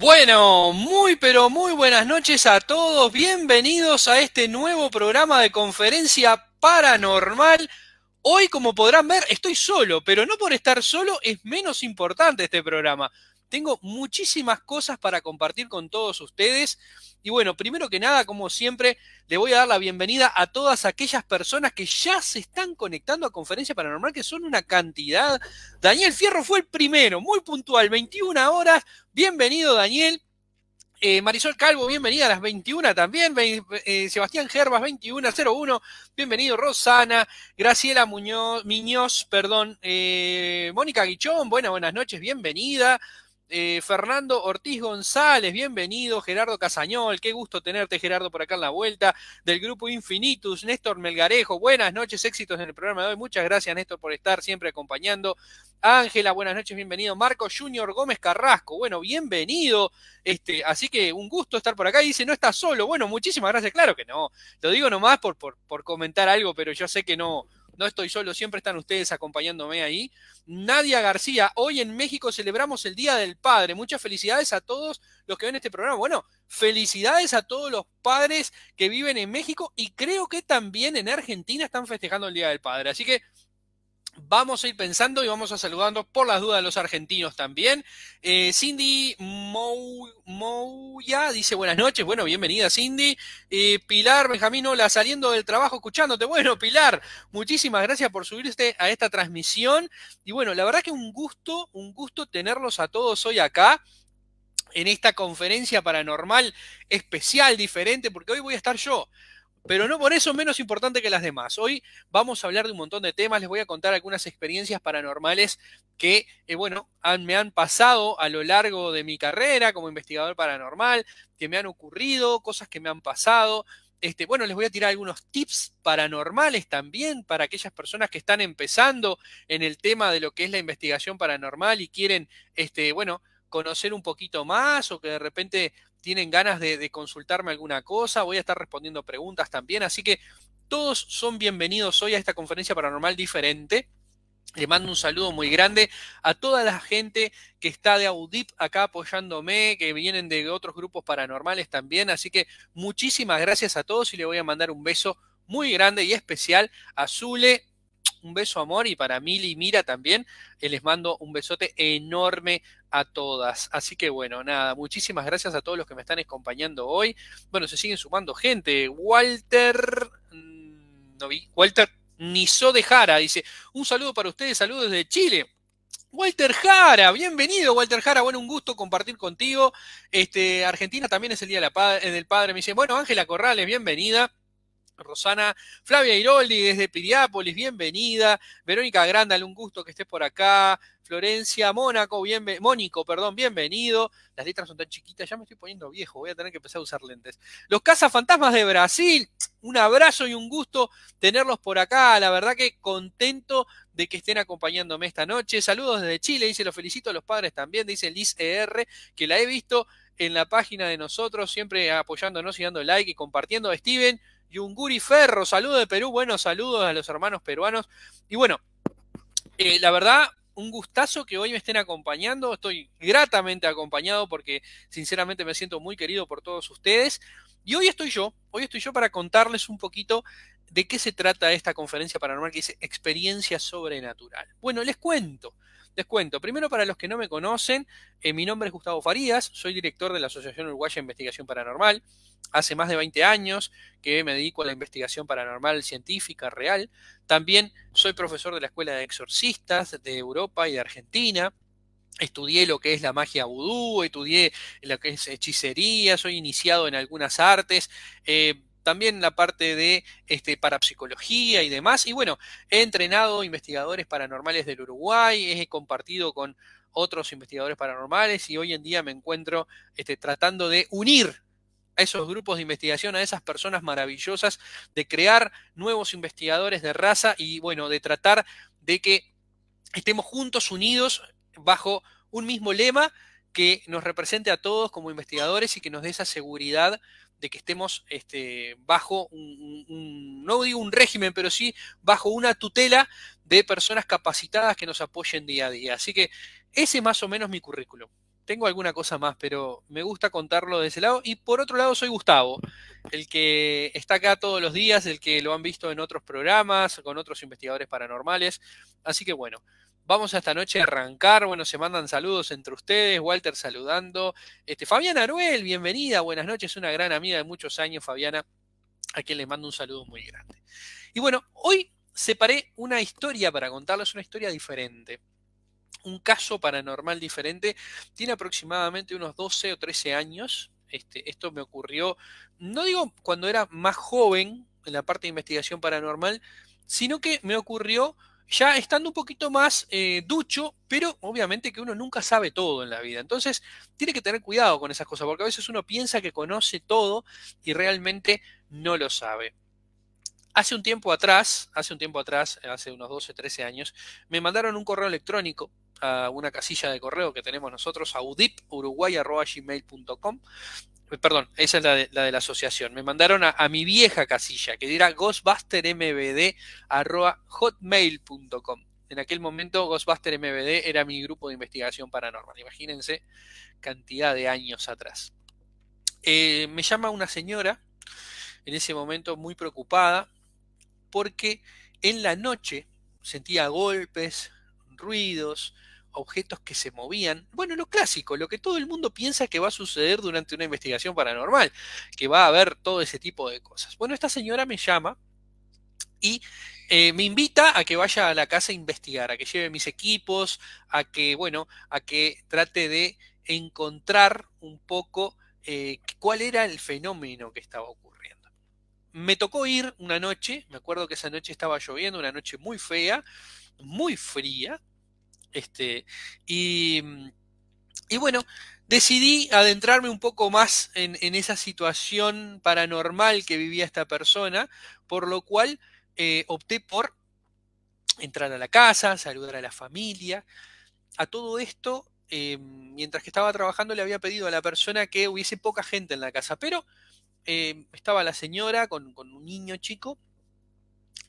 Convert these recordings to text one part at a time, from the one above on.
Bueno, muy pero muy buenas noches a todos. Bienvenidos a este nuevo programa de conferencia paranormal. Hoy, como podrán ver, estoy solo, pero no por estar solo es menos importante este programa. Tengo muchísimas cosas para compartir con todos ustedes. Y bueno, primero que nada, como siempre, le voy a dar la bienvenida a todas aquellas personas que ya se están conectando a Conferencia Paranormal, que son una cantidad. Daniel Fierro fue el primero, muy puntual, 21 horas. Bienvenido, Daniel. Eh, Marisol Calvo, bienvenida a las 21 también. Eh, Sebastián Gerbas, 2101. Bienvenido, Rosana. Graciela Muñoz, Miñoz, perdón. Eh, Mónica Guichón, buenas, buenas noches, bienvenida. Eh, Fernando Ortiz González, bienvenido. Gerardo Casañol, qué gusto tenerte, Gerardo, por acá en la vuelta. Del grupo Infinitus, Néstor Melgarejo, buenas noches, éxitos en el programa de hoy. Muchas gracias, Néstor, por estar siempre acompañando. Ángela, buenas noches, bienvenido. Marco Junior Gómez Carrasco, bueno, bienvenido. Este, así que un gusto estar por acá. Y dice, no estás solo. Bueno, muchísimas gracias. Claro que no. Lo digo nomás por, por, por comentar algo, pero yo sé que no, no estoy solo, siempre están ustedes acompañándome ahí. Nadia García, hoy en México celebramos el Día del Padre. Muchas felicidades a todos los que ven este programa. Bueno, felicidades a todos los padres que viven en México y creo que también en Argentina están festejando el Día del Padre. Así que Vamos a ir pensando y vamos a saludando por las dudas a los argentinos también. Eh, Cindy Mouya dice buenas noches. Bueno, bienvenida Cindy. Eh, Pilar Benjamín, hola, saliendo del trabajo escuchándote. Bueno, Pilar, muchísimas gracias por subirte a esta transmisión. Y bueno, la verdad que un gusto, un gusto tenerlos a todos hoy acá en esta conferencia paranormal especial, diferente, porque hoy voy a estar yo pero no por eso menos importante que las demás. Hoy vamos a hablar de un montón de temas, les voy a contar algunas experiencias paranormales que, eh, bueno, me han pasado a lo largo de mi carrera como investigador paranormal, que me han ocurrido, cosas que me han pasado. Este, bueno, les voy a tirar algunos tips paranormales también para aquellas personas que están empezando en el tema de lo que es la investigación paranormal y quieren, este, bueno, conocer un poquito más o que de repente tienen ganas de, consultarme alguna cosa, voy a estar respondiendo preguntas también, así que todos son bienvenidos hoy a esta conferencia paranormal diferente. Le mando un saludo muy grande a toda la gente que está de Audip acá apoyándome, que vienen de otros grupos paranormales también. Así que muchísimas gracias a todos y le voy a mandar un beso muy grande y especial a Zule, un beso amor y para Mili y Mira también eh, les mando un besote enorme a todas. Así que bueno, nada, muchísimas gracias a todos los que me están acompañando hoy. Bueno, se siguen sumando gente. Walter, mm, no vi, Walter Niso de Jara dice, un saludo para ustedes, saludos desde Chile. Walter Jara, bienvenido Walter Jara, bueno, un gusto compartir contigo. Este, Argentina también es el Día del Padre, me dice, bueno, Ángela Corrales, bienvenida. Rosana Flavia Iroldi desde Piriápolis, bienvenida. Verónica Grandal, un gusto que estés por acá. Florencia Mónaco, Mónico, perdón, bienvenido. Las letras son tan chiquitas, ya me estoy poniendo viejo, voy a tener que empezar a usar lentes. Los Cazafantasmas de Brasil, un abrazo y un gusto tenerlos por acá. La verdad que contento de que estén acompañándome esta noche. Saludos desde Chile, dice, los felicito a los padres también, dice Liz ER, que la he visto en la página de nosotros, siempre apoyándonos y dando like y compartiendo. Steven, Yunguri Ferro, saludo de Perú, buenos saludos a los hermanos peruanos. Y bueno, eh, la verdad, un gustazo que hoy me estén acompañando. Estoy gratamente acompañado porque sinceramente me siento muy querido por todos ustedes. Y hoy estoy yo, hoy estoy yo para contarles un poquito de qué se trata esta conferencia paranormal que dice experiencia sobrenatural. Bueno, les cuento. Les cuento, primero para los que no me conocen, eh, mi nombre es Gustavo Farías, soy director de la Asociación Uruguaya de Investigación Paranormal. Hace más de 20 años que me dedico a la investigación paranormal científica real. También soy profesor de la Escuela de Exorcistas de Europa y de Argentina. Estudié lo que es la magia vudú, estudié lo que es hechicería, soy iniciado en algunas artes. Eh, también la parte de este, parapsicología y demás. Y bueno, he entrenado investigadores paranormales del Uruguay, he compartido con otros investigadores paranormales y hoy en día me encuentro este, tratando de unir a esos grupos de investigación, a esas personas maravillosas, de crear nuevos investigadores de raza y bueno, de tratar de que estemos juntos, unidos, bajo un mismo lema que nos represente a todos como investigadores y que nos dé esa seguridad de que estemos este, bajo un, no digo un régimen, pero sí bajo una tutela de personas capacitadas que nos apoyen día a día. Así que ese más o menos mi currículum. tengo alguna cosa más, pero me gusta contarlo de ese lado. Y por otro lado, soy Gustavo, el que está acá todos los días, el que lo han visto en otros programas, con otros investigadores paranormales. Así que bueno, vamos a esta noche a arrancar. Bueno, se mandan saludos entre ustedes. Walter saludando. Este, Fabiana Aruel, bienvenida, buenas noches, una gran amiga de muchos años, Fabiana, a quien le mando un saludo muy grande. Y bueno, hoy separé una historia para contarles, una historia diferente un caso paranormal diferente. Tiene aproximadamente unos 12 o 13 años. Este, esto me ocurrió, no digo cuando era más joven en la parte de investigación paranormal, sino que me ocurrió ya estando un poquito más eh, ducho, pero obviamente que uno nunca sabe todo en la vida. Entonces, tiene que tener cuidado con esas cosas, porque a veces uno piensa que conoce todo y realmente no lo sabe. Hace un tiempo atrás, hace un tiempo atrás, hace unos 12, 13 años, me mandaron un correo electrónico a una casilla de correo que tenemos nosotros, audipuruguay.gmail.com. Eh, perdón, esa es la de, la asociación. Me mandaron a, mi vieja casilla, que dirá ghostbustermbd.hotmail.com. En aquel momento Ghostbuster MBD era mi grupo de investigación paranormal. Imagínense cantidad de años atrás. Eh, me llama una señora, en ese momento muy preocupada, porque en la noche sentía golpes, ruidos, objetos que se movían. Bueno, lo clásico, lo que todo el mundo piensa que va a suceder durante una investigación paranormal, que va a haber todo ese tipo de cosas. Bueno, esta señora me llama y eh, me invita a que vaya a la casa a investigar, a que lleve mis equipos, a que, bueno, a que trate de encontrar un poco eh, cuál era el fenómeno que estaba ocurriendo. Me tocó ir una noche, me acuerdo que esa noche estaba lloviendo, una noche muy fea, muy fría, este, y, bueno, decidí adentrarme un poco más en, esa situación paranormal que vivía esta persona, por lo cual eh, opté por entrar a la casa, saludar a la familia. A todo esto, eh, mientras que estaba trabajando, le había pedido a la persona que hubiese poca gente en la casa, pero eh, estaba la señora con, un niño chico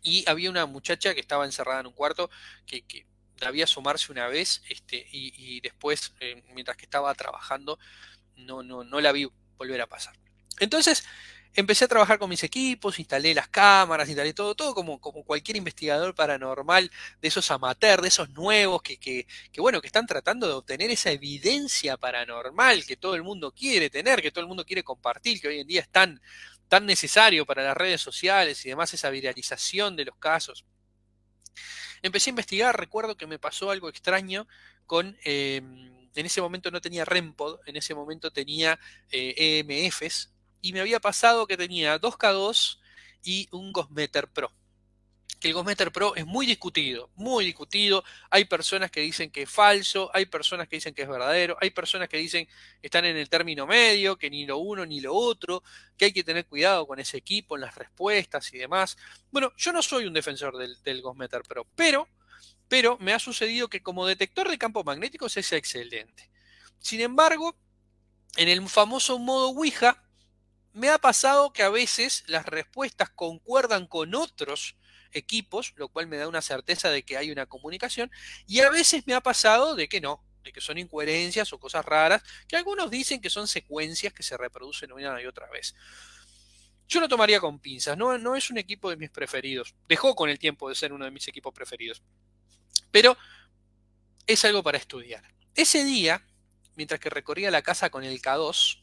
y había una muchacha que estaba encerrada en un cuarto que, que la vi asomarse una vez este, y, después, eh, mientras que estaba trabajando, no, no, no la vi volver a pasar. Entonces, empecé a trabajar con mis equipos, instalé las cámaras, instalé todo, todo como, como cualquier investigador paranormal de esos amateurs, de esos nuevos que, que, que, bueno, que están tratando de obtener esa evidencia paranormal que todo el mundo quiere tener, que todo el mundo quiere compartir, que hoy en día es tan, tan necesario para las redes sociales y demás esa viralización de los casos. Empecé a investigar, recuerdo que me pasó algo extraño con... Em, en ese momento no tenía REMPOD, en ese momento tenía EMFs, eh, e y me había pasado que tenía 2K2 y un Gosmeter Pro que el Gosmeter Pro es muy discutido, muy discutido. Hay personas que dicen que es falso, hay personas que dicen que es verdadero, hay personas que dicen que están en el término medio, que ni lo uno ni lo otro, que hay que tener cuidado con ese equipo, en las respuestas y demás. Bueno, yo no soy un defensor del, del Pro, pero, pero me ha sucedido que como detector de campos magnéticos es excelente. Sin embargo, en el famoso modo Ouija, me ha pasado que a veces las respuestas concuerdan con otros equipos, lo cual me da una certeza de que hay una comunicación, y a veces me ha pasado de que no, de que son incoherencias o cosas raras, que algunos dicen que son secuencias que se reproducen una y otra vez. Yo lo tomaría con pinzas, no, no es un equipo de mis preferidos, dejó con el tiempo de ser uno de mis equipos preferidos, pero es algo para estudiar. Ese día, mientras que recorría la casa con el K2,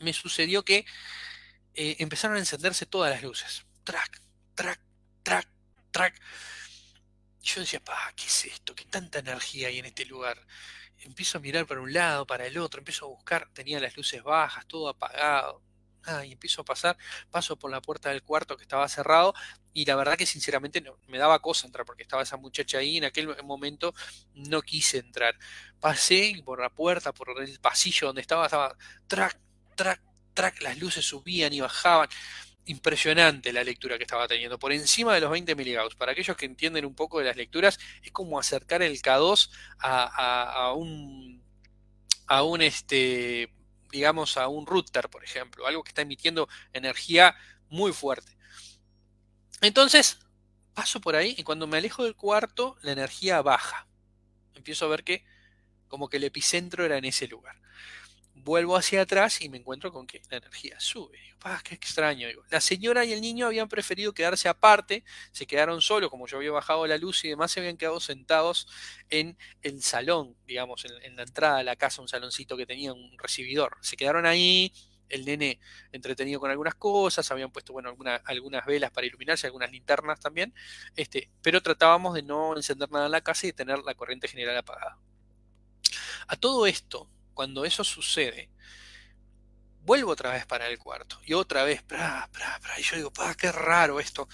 me sucedió que eh, empezaron a encenderse todas las luces. Track, track, track, track. Yo decía, pa, ¿qué es esto? ¿Qué tanta energía hay en este lugar? Empiezo a mirar para un lado, para el otro, empiezo a buscar, tenía las luces bajas, todo apagado. Ah, y empiezo a pasar, paso por la puerta del cuarto que estaba cerrado y la verdad que sinceramente no, me daba cosa entrar porque estaba esa muchacha ahí, en aquel momento no quise entrar. Pasé por la puerta, por el pasillo donde estaba, estaba track, track, track, las luces subían y bajaban impresionante la lectura que estaba teniendo, por encima de los 20 miligauss. Para aquellos que entienden un poco de las lecturas, es como acercar el K2 a, un, a un, este, digamos, a un router, por ejemplo, algo que está emitiendo energía muy fuerte. Entonces, paso por ahí y cuando me alejo del cuarto, la energía baja. Empiezo a ver que como que el epicentro era en ese lugar. Vuelvo hacia atrás y me encuentro con que la energía sube. Digo, qué extraño! la señora y el niño habían preferido quedarse aparte, se quedaron solos, como yo había bajado la luz y demás, se habían quedado sentados en el salón, digamos, en, la entrada de la casa, un saloncito que tenía un recibidor. Se quedaron ahí, el nene entretenido con algunas cosas, habían puesto bueno, algunas velas para iluminarse, algunas linternas también, este, pero tratábamos de no encender nada en la casa y de tener la corriente general apagada. A todo esto, cuando eso sucede, vuelvo otra vez para el cuarto y otra vez, y yo digo, pa, qué raro esto.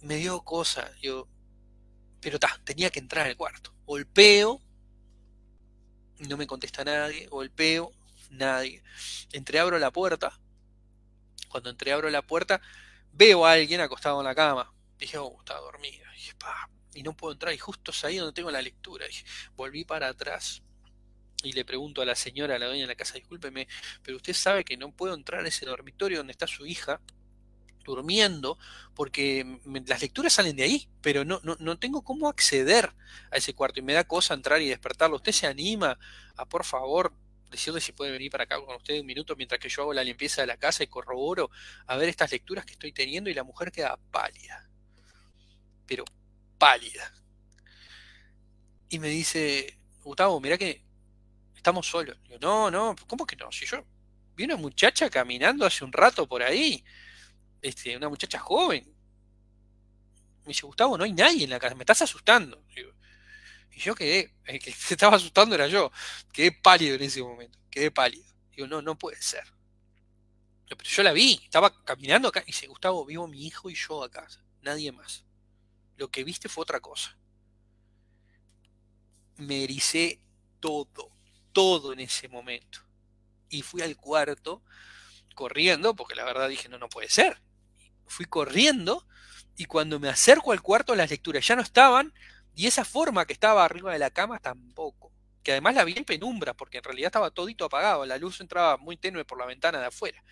Me dio cosa, yo, pero ta, tenía que entrar al cuarto. Golpeo, no me contesta nadie, golpeo, nadie. Entreabro la puerta. Cuando entreabro la puerta, veo a alguien acostado en la cama. Dije, oh, estaba dormido. Dije, pa, y no puedo entrar. Y justo ahí donde tengo la lectura. Dije, volví para atrás y le pregunto a la señora, a la dueña de la casa, discúlpeme, pero usted sabe que no puedo entrar a ese dormitorio donde está su hija durmiendo, porque las lecturas salen de ahí, pero no, no, no tengo cómo acceder a ese cuarto y me da cosa entrar y despertarlo. ¿Usted se anima a, por favor, decirle si puede venir para acá con usted un minuto mientras que yo hago la limpieza de la casa y corroboro a ver estas lecturas que estoy teniendo? Y la mujer queda pálida, pero pálida. Y me dice, Gustavo, mira que estamos solos. Digo, no, no, ¿cómo que no? Si yo vi una muchacha caminando hace un rato por ahí, este, una muchacha joven. Me dice, Gustavo, no hay nadie en la casa, me estás asustando. y yo quedé, el que se estaba asustando era yo. Quedé pálido en ese momento, quedé pálido. Digo, no, no puede ser. Pero yo la vi, estaba caminando acá. Y dice, Gustavo, vivo mi hijo y yo acá, nadie más. Lo que viste fue otra cosa. Me ericé todo todo en ese momento. Y fui al cuarto corriendo, porque la verdad dije, no, no puede ser. Fui corriendo y cuando me acerco al cuarto las lecturas ya no estaban y esa forma que estaba arriba de la cama tampoco. Que además la vi en penumbra, porque en realidad estaba todito apagado, la luz entraba muy tenue por la ventana de afuera.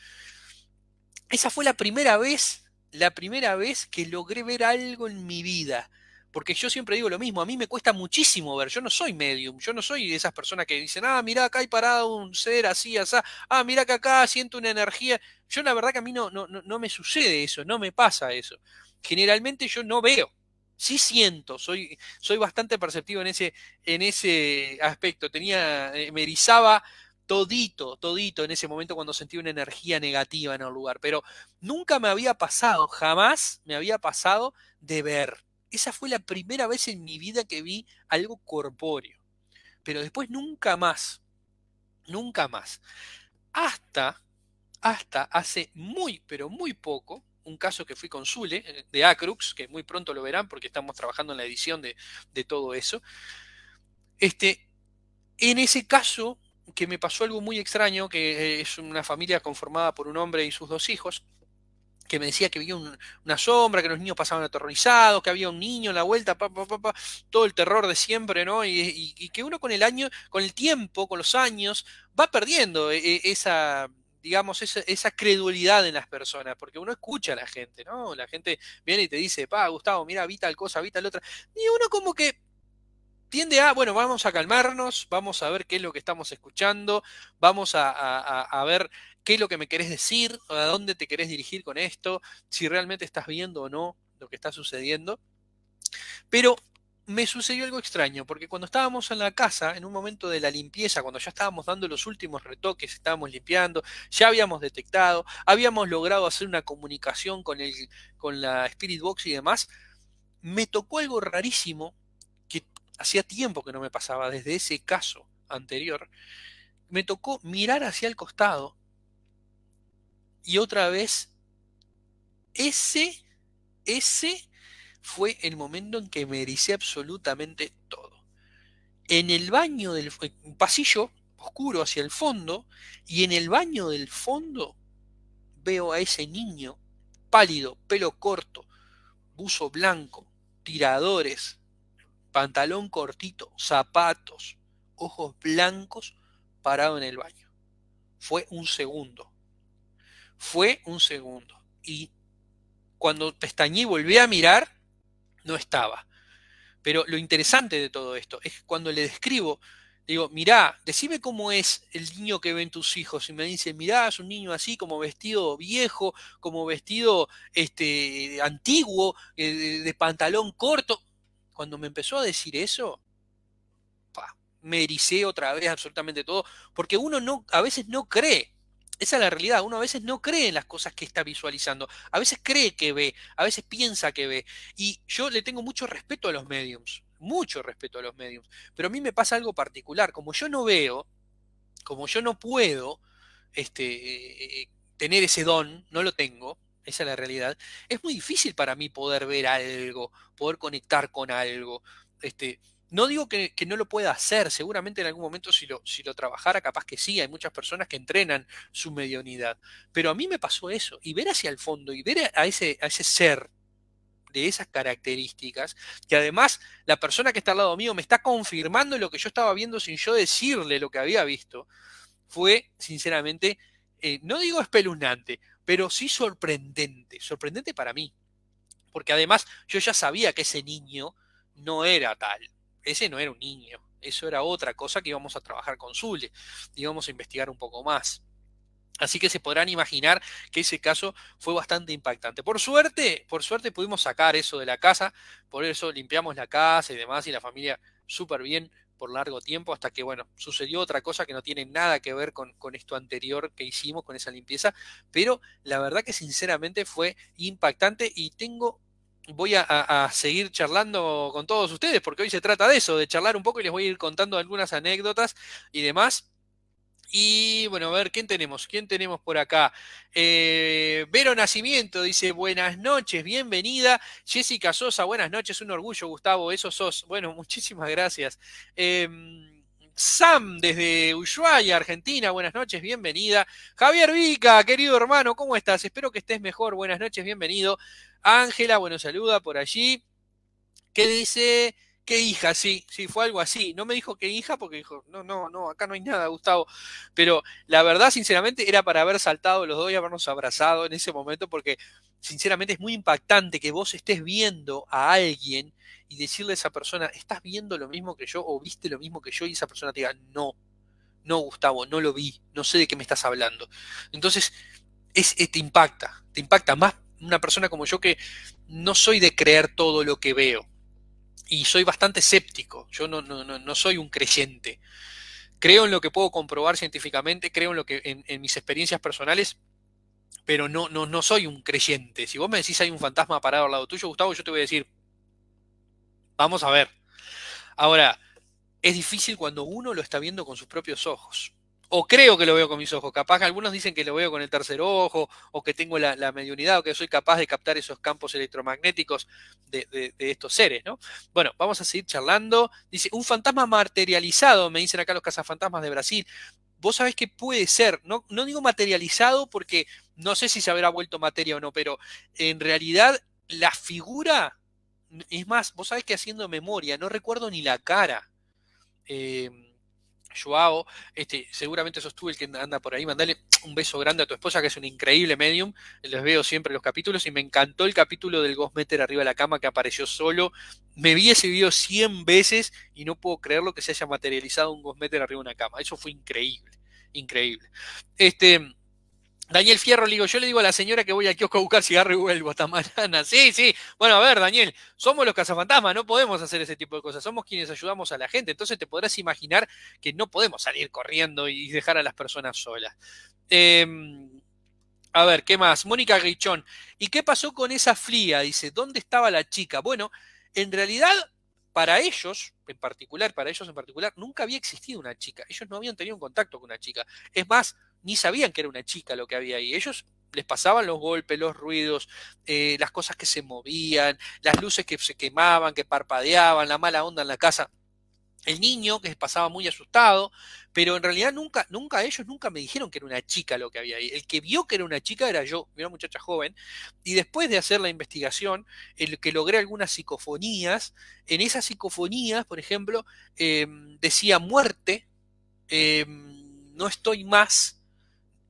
Esa fue la primera vez, la primera vez que logré ver algo en mi vida porque yo siempre digo lo mismo, a mí me cuesta muchísimo ver, yo no soy medium, yo no soy de esas personas que dicen, ah, mira acá hay parado un ser así, así, ah, mira que acá siento una energía. Yo la verdad que a mí no, no, no me sucede eso, no me pasa eso. Generalmente yo no veo, sí siento, soy, soy bastante perceptivo en ese, en ese aspecto. Tenía, eh, me erizaba todito, todito en ese momento cuando sentí una energía negativa en el lugar, pero nunca me había pasado, jamás me había pasado de ver esa fue la primera vez en mi vida que vi algo corpóreo. Pero después nunca más. Nunca más. Hasta, hasta hace muy, pero muy poco, un caso que fui con Zule, eh, de Acrux, que muy pronto lo verán porque estamos trabajando en la edición de, de todo eso. Este, en ese caso, que me pasó algo muy extraño, que es una familia conformada por un hombre y sus dos hijos, que me decía que había una sombra, que los niños pasaban aterrorizados, que había un niño en la vuelta, pa, pa, pa, todo el terror de siempre, ¿no? Y, que uno con el año, con el tiempo, con los años, va perdiendo e, e, esa, digamos, esa, credulidad en las personas, porque uno escucha a la gente, ¿no? La gente viene y te dice, pa, Gustavo, mira, vi tal cosa, vi tal otra, y uno como que tiende a, bueno, vamos a calmarnos, vamos a ver qué es lo que estamos escuchando, vamos a, a ver qué es lo que me querés decir, a dónde te querés dirigir con esto, si realmente estás viendo o no lo que está sucediendo. Pero me sucedió algo extraño, porque cuando estábamos en la casa, en un momento de la limpieza, cuando ya estábamos dando los últimos retoques, estábamos limpiando, ya habíamos detectado, habíamos logrado hacer una comunicación con, el, con la Spirit Box y demás, me tocó algo rarísimo que hacía tiempo que no me pasaba desde ese caso anterior. Me tocó mirar hacia el costado y otra vez, ese, ese fue el momento en que me ericé absolutamente todo. En el baño del un pasillo oscuro hacia el fondo, y en el baño del fondo veo a ese niño pálido, pelo corto, buzo blanco, tiradores, pantalón cortito, zapatos, ojos blancos, parado en el baño. Fue un segundo. Fue un segundo. Y cuando pestañé y volví a mirar, no estaba. Pero lo interesante de todo esto es que cuando le describo digo, mirá, decime cómo es el niño que ven tus hijos. Y me dice, mirá, es un niño así, como vestido viejo, como vestido este, antiguo, eh, de, pantalón corto. Cuando me empezó a decir eso, me ericé otra vez absolutamente todo, porque uno no, a veces no cree. Esa es la realidad. Uno a veces no cree en las cosas que está visualizando. A veces cree que ve, a veces piensa que ve. Y yo le tengo mucho respeto a los mediums mucho respeto a los mediums, pero a mí me pasa algo particular, como yo no veo, como yo no puedo este, tener ese don, no lo tengo, esa es la realidad, es muy difícil para mí poder ver algo, poder conectar con algo. Este, no digo que, no lo pueda hacer, seguramente en algún momento si lo, si lo trabajara, capaz que sí, hay muchas personas que entrenan su mediunidad, pero a mí me pasó eso, y ver hacia el fondo y ver a ese, a ese ser de esas características, que además la persona que está al lado mío me está confirmando lo que yo estaba viendo sin yo decirle lo que había visto, fue sinceramente, eh, no digo espeluznante, pero sí sorprendente, sorprendente para mí, porque además yo ya sabía que ese niño no era tal, ese no era un niño, eso era otra cosa que íbamos a trabajar con Zule, íbamos a investigar un poco más. Así que se podrán imaginar que ese caso fue bastante impactante. Por suerte, por suerte pudimos sacar eso de la casa, por eso limpiamos la casa y demás y la familia súper bien por largo tiempo hasta que, bueno, sucedió otra cosa que no tiene nada que ver con, esto anterior que hicimos, con esa limpieza, pero la verdad que sinceramente fue impactante y tengo voy a, seguir charlando con todos ustedes, porque hoy se trata de eso, de charlar un poco y les voy a ir contando algunas anécdotas y demás. Y bueno, a ver, ¿quién tenemos? ¿Quién tenemos por acá? Eh, Vero Nacimiento dice, buenas noches, bienvenida. Jessica Sosa, buenas noches, un orgullo, Gustavo, eso sos. Bueno, muchísimas gracias. Em, Sam desde Ushuaia, Argentina, buenas noches, bienvenida. Javier Vica, querido hermano, ¿cómo estás? Espero que estés mejor, buenas noches, bienvenido. Ángela, bueno, saluda por allí. ¿Qué dice? ¿Qué hija? Sí, sí, fue algo así. No me dijo qué hija porque dijo, no, no, no, acá no hay nada, Gustavo. Pero la verdad, sinceramente, era para haber saltado los dos y habernos abrazado en ese momento porque, sinceramente, es muy impactante que vos estés viendo a alguien y decirle a esa persona, ¿estás viendo lo mismo que yo o viste lo mismo que yo? Y esa persona te diga, no, no, Gustavo, no lo vi, no sé de qué me estás hablando. Entonces, es, te impacta, te impacta más una persona como yo que no soy de creer todo lo que veo y soy bastante escéptico. Yo no, no, no, soy un creyente. Creo en lo que puedo comprobar científicamente, creo en lo que en, mis experiencias personales, pero no, no, no soy un creyente. Si vos me decís hay un fantasma parado al lado tuyo, Gustavo, yo te voy a decir, vamos a ver. Ahora, es difícil cuando uno lo está viendo con sus propios ojos o creo que lo veo con mis ojos. Capaz algunos dicen que lo veo con el tercer ojo, o que tengo la, la mediunidad, o que soy capaz de captar esos campos electromagnéticos de, estos seres, ¿no? Bueno, vamos a seguir charlando. Dice, un fantasma materializado, me dicen acá los cazafantasmas de Brasil. Vos sabés que puede ser, no, no digo materializado porque no sé si se habrá vuelto materia o no, pero en realidad la figura, es más, vos sabés que haciendo memoria, no recuerdo ni la cara. Eh, Joao, este, seguramente sos tú el que anda por ahí, mandale un beso grande a tu esposa, que es un increíble medium, les veo siempre los capítulos y me encantó el capítulo del Ghost Meter arriba de la cama que apareció solo, me vi ese video 100 veces y no puedo creerlo que se haya materializado un Ghost Meter arriba de una cama, eso fue increíble, increíble. Este, Daniel Fierro, le digo, yo le digo a la señora que voy al kiosco a buscar cigarro y vuelvo hasta mañana. Sí, sí. Bueno, a ver, Daniel, somos los cazafantasmas, no podemos hacer ese tipo de cosas. Somos quienes ayudamos a la gente. Entonces te podrás imaginar que no podemos salir corriendo y dejar a las personas solas. Em, a ver, ¿qué más? Mónica Grichón. ¿Y qué pasó con esa fría? Dice, ¿dónde estaba la chica? Bueno, en realidad, para ellos, en particular, para ellos en particular, nunca había existido una chica. Ellos no habían tenido un contacto con una chica. Es más, ni sabían que era una chica lo que había ahí. Ellos les pasaban los golpes, los ruidos, eh, las cosas que se movían, las luces que se quemaban, que parpadeaban, la mala onda en la casa. El niño que pasaba muy asustado, pero en realidad nunca, nunca ellos nunca me dijeron que era una chica lo que había ahí. El que vio que era una chica era yo, una muchacha joven, y después de hacer la investigación, el que logré algunas psicofonías, en esas psicofonías, por ejemplo, em, decía muerte, em, no estoy más,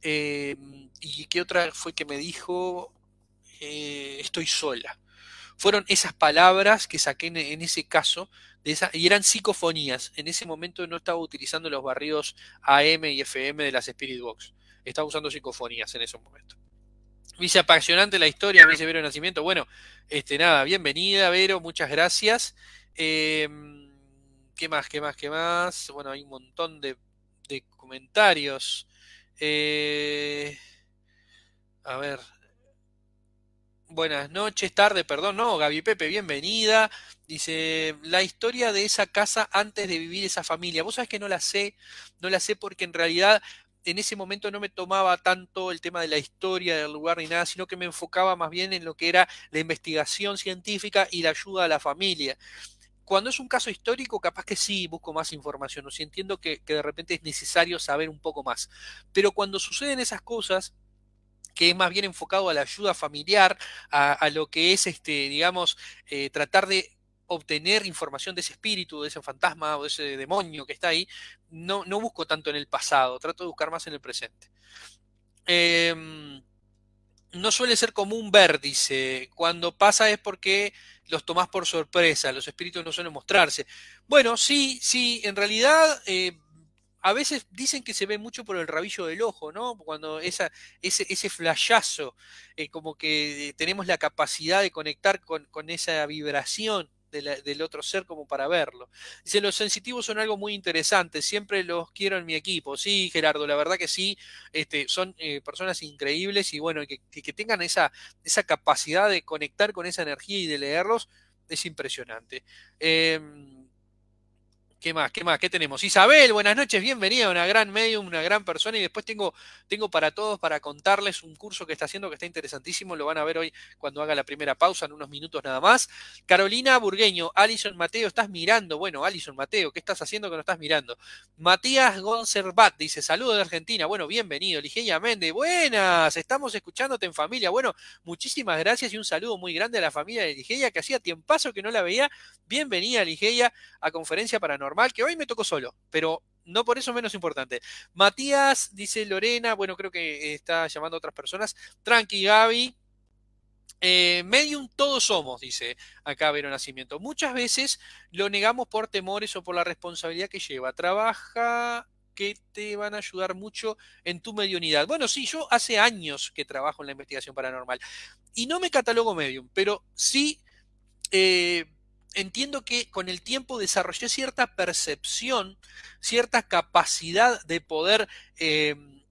eh, ¿Y qué otra fue que me dijo? Eh, estoy sola. Fueron esas palabras que saqué en, ese caso esa, y eran psicofonías. En ese momento no estaba utilizando los barridos AM y FM de las Spirit Box. Estaba usando psicofonías en ese momento. Dice apasionante la historia, me dice Vero Nacimiento. Bueno, este, nada, bienvenida, Vero, muchas gracias. Em, ¿Qué más? ¿Qué más? ¿Qué más? Bueno, hay un montón de, comentarios. Eh, a ver. Buenas noches, tarde, perdón, no, Gaby Pepe, bienvenida. Dice, la historia de esa casa antes de vivir esa familia. Vos sabés que no la sé, no la sé porque en realidad en ese momento no me tomaba tanto el tema de la historia del lugar ni nada, sino que me enfocaba más bien en lo que era la investigación científica y la ayuda a la familia. Cuando es un caso histórico, capaz que sí busco más información, o si entiendo que, de repente es necesario saber un poco más. Pero cuando suceden esas cosas, que es más bien enfocado a la ayuda familiar, a, lo que es, este, digamos, eh, tratar de obtener información de ese espíritu, de ese fantasma o de ese demonio que está ahí, no, no busco tanto en el pasado, trato de buscar más en el presente. Em, no suele ser común ver, dice, cuando pasa es porque los tomás por sorpresa, los espíritus no suelen mostrarse. Bueno, sí, sí, en realidad eh, a veces dicen que se ve mucho por el rabillo del ojo, ¿no? Cuando esa, ese, ese flashazo, eh, como que tenemos la capacidad de conectar con, con esa vibración del otro ser como para verlo. Dice, los sensitivos son algo muy interesante, siempre los quiero en mi equipo. Sí, Gerardo, la verdad que sí, este, son eh, personas increíbles y bueno, que, que, tengan esa, esa capacidad de conectar con esa energía y de leerlos es impresionante. Em, ¿Qué más? ¿Qué más? ¿Qué tenemos? Isabel, buenas noches, bienvenida, una gran medium, una gran persona. Y después tengo, tengo para todos para contarles un curso que está haciendo que está interesantísimo. Lo van a ver hoy cuando haga la primera pausa, en unos minutos nada más. Carolina Burgueño, Alison Mateo, ¿estás mirando? Bueno, Alison Mateo, ¿qué estás haciendo que no estás mirando? Matías Gonzerbat dice: Saludos de Argentina. Bueno, bienvenido. Ligeia Méndez, buenas, estamos escuchándote en familia. Bueno, muchísimas gracias y un saludo muy grande a la familia de Ligeia, que hacía tiempazo que no la veía. Bienvenida, Ligeia, a Conferencia Paranormal que hoy me tocó solo, pero no por eso menos importante. Matías, dice Lorena, bueno, creo que está llamando a otras personas. Tranqui, Gaby. Eh, medium todos somos, dice acá Vero Nacimiento. Muchas veces lo negamos por temores o por la responsabilidad que lleva. Trabaja que te van a ayudar mucho en tu mediunidad. Bueno, sí, yo hace años que trabajo en la investigación paranormal y no me catalogo medium, pero sí eh, entiendo que con el tiempo desarrollé cierta percepción, cierta capacidad de poder em,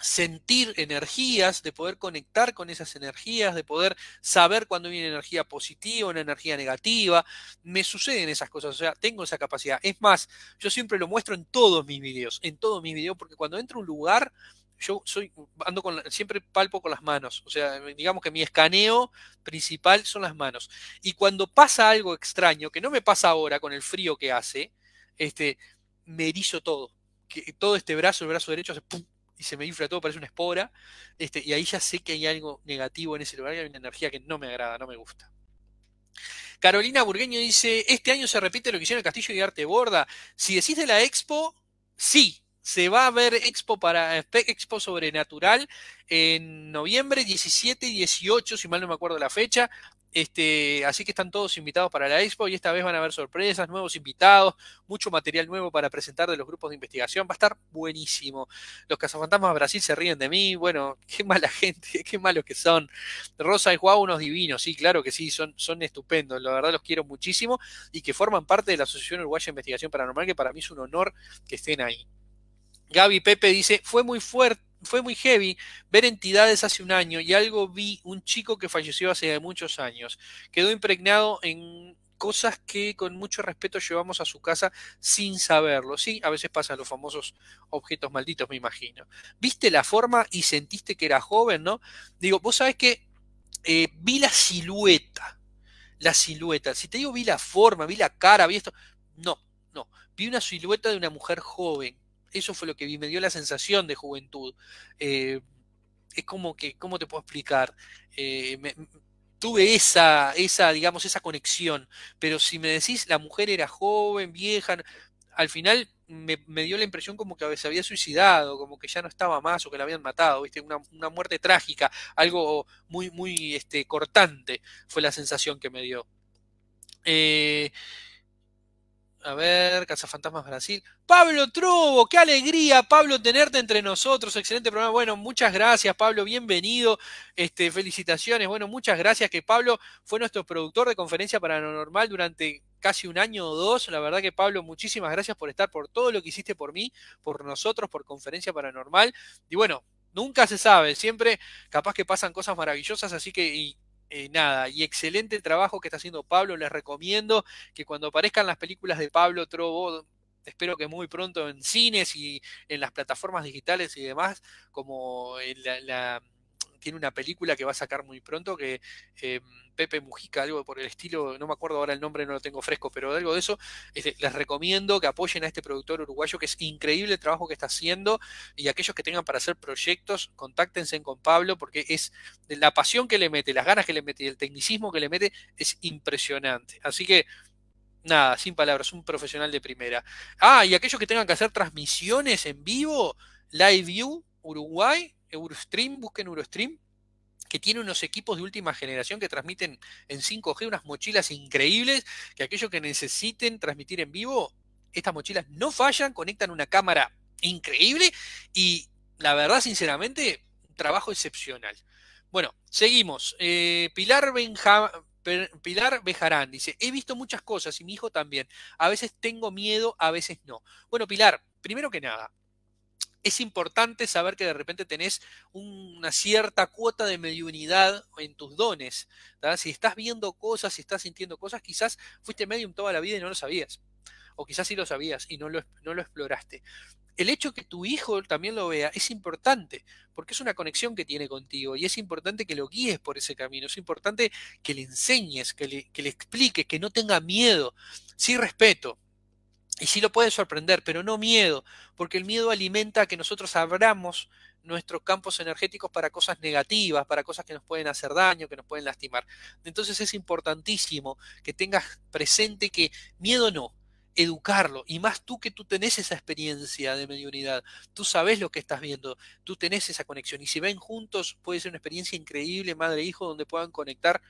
sentir energías, de poder conectar con esas energías, de poder saber cuando viene energía positiva, una energía negativa. Me suceden esas cosas, o sea, tengo esa capacidad. Es más, yo siempre lo muestro en todos mis videos, en todos mis videos, porque cuando entro a un lugar, yo soy, ando con, siempre palpo con las manos, o sea, digamos que mi escaneo principal son las manos. Y cuando pasa algo extraño, que no me pasa ahora con el frío que hace, este, me erizo todo, que todo este brazo, el brazo derecho hace pum, y se me infla todo, parece una espora, este, y ahí ya sé que hay algo negativo en ese lugar, hay una energía que no me agrada, no me gusta. Carolina Burgueño dice, este año se repite lo que hicieron el Castillo de Arte Borda. Si decís de la expo, sí, se va a ver Expo para Expo Sobrenatural en noviembre 17 y 18, si mal no me acuerdo la fecha. Este, así que están todos invitados para la expo y esta vez van a haber sorpresas, nuevos invitados, mucho material nuevo para presentar de los grupos de investigación. Va a estar buenísimo. Los cazafantasmas Brasil se ríen de mí. Bueno, qué mala gente, qué malos que son. Rosa y Juan, unos divinos, sí, claro que sí, son, son estupendos. La verdad los quiero muchísimo y que forman parte de la Asociación Uruguaya de Investigación Paranormal, que para mí es un honor que estén ahí. Gaby Pepe dice, fue muy fuerte, fue muy heavy ver entidades hace un año y algo vi un chico que falleció hace muchos años. Quedó impregnado en cosas que con mucho respeto llevamos a su casa sin saberlo. Sí, a veces pasan los famosos objetos malditos, me imagino. ¿Viste la forma y sentiste que era joven, no? Digo, vos sabés que eh, vi la silueta. La silueta. Si te digo vi la forma, vi la cara, vi esto. No, no. Vi una silueta de una mujer joven eso fue lo que vi, me dio la sensación de juventud. Eh, es como que, ¿cómo te puedo explicar? Eh, tuve esa, esa, digamos, esa conexión, pero si me decís la mujer era joven, vieja, al final me, dio la impresión como que se había suicidado, como que ya no estaba más o que la habían matado, ¿viste? Una, una muerte trágica, algo muy, muy este, cortante fue la sensación que me dio. Eh, A ver, Fantasmas Brasil. Pablo Trobo, qué alegría, Pablo, tenerte entre nosotros. Excelente programa. Bueno, muchas gracias, Pablo, bienvenido. Este, felicitaciones. Bueno, muchas gracias. Que Pablo fue nuestro productor de conferencia paranormal durante casi un año o dos. La verdad que Pablo, muchísimas gracias por estar, por todo lo que hiciste por mí, por nosotros, por conferencia paranormal. Y bueno, nunca se sabe, siempre capaz que pasan cosas maravillosas, así que eh, nada, y excelente trabajo que está haciendo Pablo. Les recomiendo que cuando aparezcan las películas de Pablo Trobo, espero que muy pronto en cines y en las plataformas digitales y demás, como en la tiene una película que va a sacar muy pronto, que eh, Pepe Mujica, algo por el estilo, no me acuerdo ahora el nombre, no lo tengo fresco, pero algo de eso, este, les recomiendo que apoyen a este productor uruguayo, que es increíble el trabajo que está haciendo, y aquellos que tengan para hacer proyectos, contáctense con Pablo, porque es la pasión que le mete, las ganas que le mete y el tecnicismo que le mete es impresionante. Así que nada, sin palabras, un profesional de primera. Ah, y aquellos que tengan que hacer transmisiones en vivo, Live View Uruguay, Eurostream, busquen Eurostream, que tiene unos equipos de última generación que transmiten en 5G unas mochilas increíbles, que aquellos que necesiten transmitir en vivo, estas mochilas no fallan, conectan una cámara increíble y la verdad, sinceramente, un trabajo excepcional. Bueno, seguimos. Eh, Pilar Pilar Bejarán dice, he visto muchas cosas y mi hijo también. A veces tengo miedo, a veces no. Bueno, Pilar, primero que nada, es importante saber que de repente tenés una cierta cuota de mediunidad en tus dones. Si estás viendo cosas, si estás sintiendo cosas, quizás fuiste medium toda la vida y no lo sabías. O quizás sí lo sabías y no lo, exploraste. El hecho que tu hijo también lo vea es importante, porque es una conexión que tiene contigo y es importante que lo guíes por ese camino, es importante que le enseñes, que le, que le expliques, que no tenga miedo, sí respeto, y sí lo puede sorprender, pero no miedo, porque el miedo alimenta que nosotros abramos nuestros campos energéticos para cosas negativas, para cosas que nos pueden hacer daño, que nos pueden lastimar. Entonces es importantísimo que tengas presente que miedo no, educarlo, y más tú que tú tenés esa experiencia de mediunidad, tú sabes lo que estás viendo, tú tenés esa conexión, y si ven juntos puede ser una experiencia increíble, madre e hijo, donde puedan conectar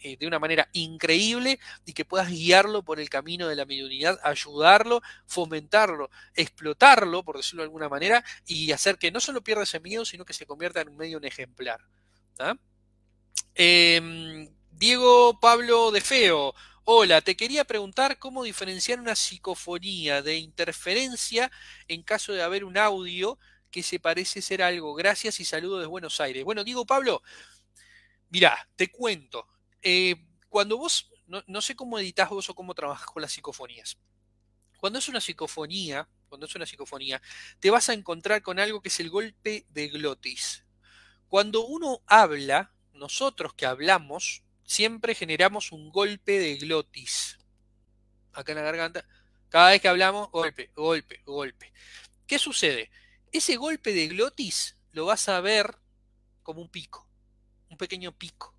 eh, de una manera increíble y que puedas guiarlo por el camino de la mediunidad, ayudarlo, fomentarlo, explotarlo, por decirlo de alguna manera, y hacer que no solo pierda ese miedo, sino que se convierta en un medio en ejemplar. Em, Diego Pablo de Feo. Hola, te quería preguntar cómo diferenciar una psicofonía de interferencia en caso de haber un audio que se parece ser algo. Gracias y saludos de Buenos Aires. Bueno, Diego Pablo, mira, te cuento. Eh, cuando vos, no, sé cómo editas vos o cómo trabajas con las psicofonías. Cuando es una psicofonía, cuando es una psicofonía, te vas a encontrar con algo que es el golpe de glotis. Cuando uno habla, nosotros que hablamos, siempre generamos un golpe de glotis. Acá en la garganta. Cada vez que hablamos, golpe, golpe, golpe. ¿Qué sucede? Ese golpe de glotis lo vas a ver como un pico, un pequeño pico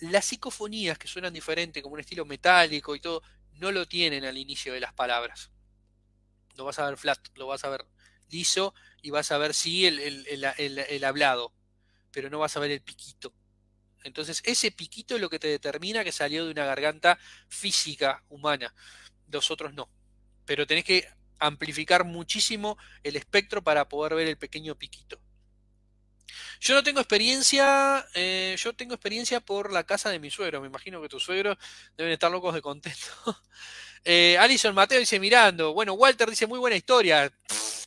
las psicofonías que suenan diferente, como un estilo metálico y todo, no lo tienen al inicio de las palabras. Lo vas a ver flat, lo vas a ver liso y vas a ver sí el, hablado, pero no vas a ver el piquito. Entonces, ese piquito es lo que te determina que salió de una garganta física humana. Los otros no. Pero tenés que amplificar muchísimo el espectro para poder ver el pequeño piquito. Yo no tengo experiencia, eh, yo tengo experiencia por la casa de mi suegro. Me imagino que tus suegros deben estar locos de contento. eh, Alison Mateo dice mirando. Bueno, Walter dice muy buena historia.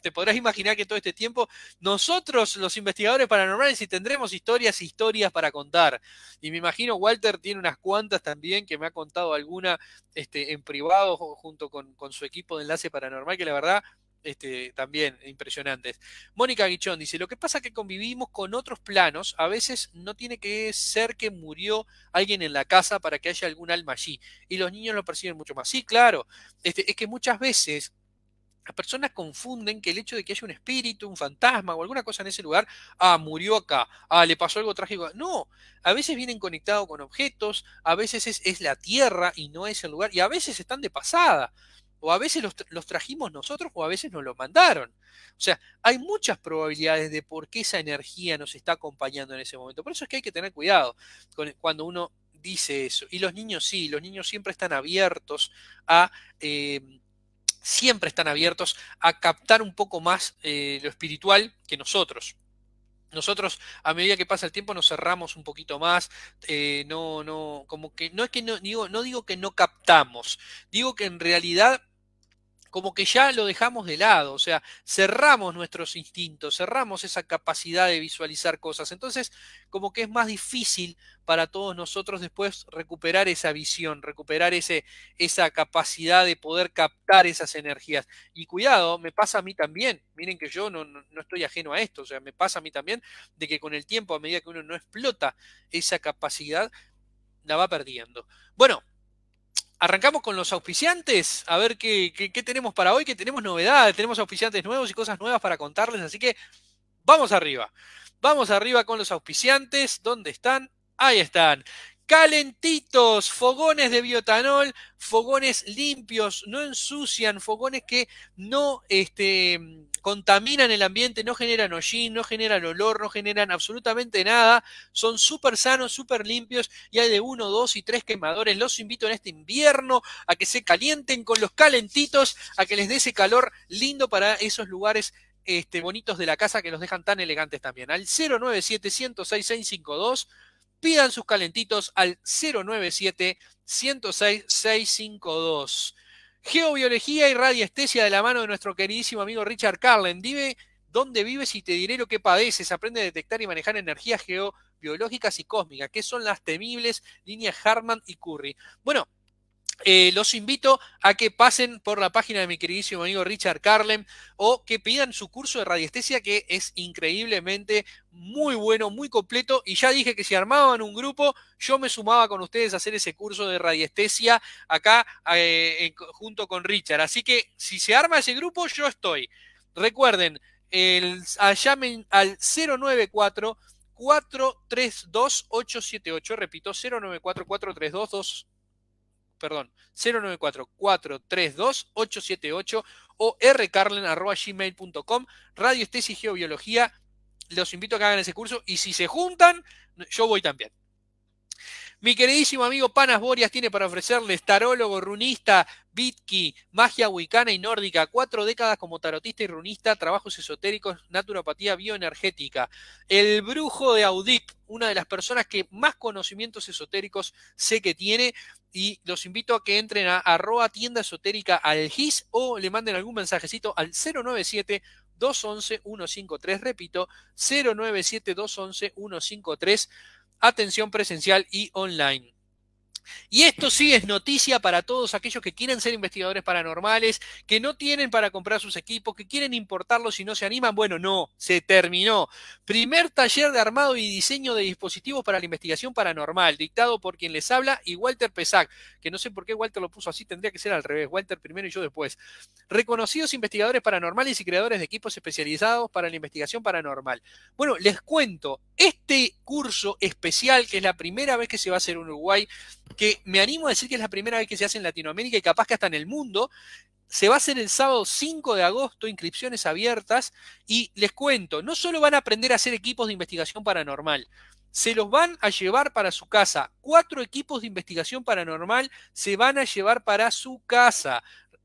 te podrás imaginar que todo este tiempo nosotros, los investigadores paranormales, sí tendremos historias, historias para contar. Y me imagino Walter tiene unas cuantas también que me ha contado alguna este, en privado junto con su equipo de enlace paranormal, que la verdad este, también impresionantes. Mónica Guichón dice, lo que pasa es que convivimos con otros planos, a veces no tiene que ser que murió alguien en la casa para que haya algún alma allí, y los niños lo perciben mucho más. Sí, claro, este, es que muchas veces las personas confunden que el hecho de que haya un espíritu, un fantasma o alguna cosa en ese lugar, ah, murió acá, ah, le pasó algo trágico. No, a veces vienen conectados con objetos, a veces es, es la tierra y no es el lugar, y a veces están de pasada o a veces los, trajimos nosotros o a veces nos los mandaron. O sea, hay muchas probabilidades de por qué esa energía nos está acompañando en ese momento. Por eso es que hay que tener cuidado cuando uno dice eso. Y los niños sí, los niños siempre están abiertos a em, siempre están abiertos a captar un poco más eh, lo espiritual que nosotros. Nosotros, a medida que pasa el tiempo, nos cerramos un poquito más. Eh, no, no, como que no es que no digo, no digo que no captamos, digo que en realidad como que ya lo dejamos de lado, o sea, cerramos nuestros instintos, cerramos esa capacidad de visualizar cosas. Entonces, como que es más difícil para todos nosotros después recuperar esa visión, recuperar ese, esa capacidad de poder captar esas energías. Y cuidado, me pasa a mí también, miren que yo no, no estoy ajeno a esto, o sea, me pasa a mí también de que con el tiempo, a medida que uno no explota esa capacidad, la va perdiendo. Bueno, Arrancamos con los auspiciantes, a ver qué, tenemos para hoy, que tenemos novedades, tenemos auspiciantes nuevos y cosas nuevas para contarles, así que vamos arriba. Vamos arriba con los auspiciantes. ¿Dónde están? Ahí están calentitos, fogones de biotanol, fogones limpios, no ensucian, fogones que no este, contaminan el ambiente, no generan hollín, no generan olor, no generan absolutamente nada, son súper sanos, súper limpios y hay de uno, dos y tres quemadores. Los invito en este invierno a que se calienten con los calentitos, a que les dé ese calor lindo para esos lugares este, bonitos de la casa que los dejan tan elegantes también. Al 097 106 652 Pidan sus calentitos al 097 106 652. Geobiología y radiestesia de la mano de nuestro queridísimo amigo Richard Carlen. Dime dónde vives y te diré lo que padeces. Aprende a detectar y manejar energías geobiológicas y cósmicas, que son las temibles líneas Hartman y Curry. Bueno, eh, los invito a que pasen por la página de mi queridísimo amigo Richard Carlem o que pidan su curso de radiestesia que es increíblemente muy bueno, muy completo. Y ya dije que si armaban un grupo, yo me sumaba con ustedes a hacer ese curso de radiestesia acá eh, junto con Richard. Así que si se arma ese grupo, yo estoy. Recuerden, el, llamen al 094 432 878, repito, 094 432 perdón, 094-432-878 o rcarlen.gmail.com, Radio Estesis Geobiología. Los invito a que hagan ese curso y si se juntan, yo voy también. Mi queridísimo amigo Panas Borias tiene para ofrecerles tarólogo, runista, bitki, magia wicana y nórdica, cuatro décadas como tarotista y runista, trabajos esotéricos, naturopatía bioenergética. El brujo de Audip, una de las personas que más conocimientos esotéricos sé que tiene, y los invito a que entren a arroba tienda esotérica al GIS o le manden algún mensajecito al 097 211 153, repito, 097 211 153 atención presencial y online. Y esto sí es noticia para todos aquellos que quieren ser investigadores paranormales, que no tienen para comprar sus equipos, que quieren importarlos y no se animan. Bueno, no, se terminó. Primer taller de armado y diseño de dispositivos para la investigación paranormal, dictado por quien les habla y Walter Pesac, que no sé por qué Walter lo puso así, tendría que ser al revés, Walter primero y yo después. Reconocidos investigadores paranormales y creadores de equipos especializados para la investigación paranormal. Bueno, les cuento, este curso especial, que es la primera vez que se va a hacer en Uruguay, que me animo a decir que es la primera vez que se hace en Latinoamérica y capaz que hasta en el mundo. Se va a hacer el sábado 5 de agosto, inscripciones abiertas, y les cuento, no solo van a aprender a hacer equipos de investigación paranormal, se los van a llevar para su casa. Cuatro equipos de investigación paranormal se van a llevar para su casa.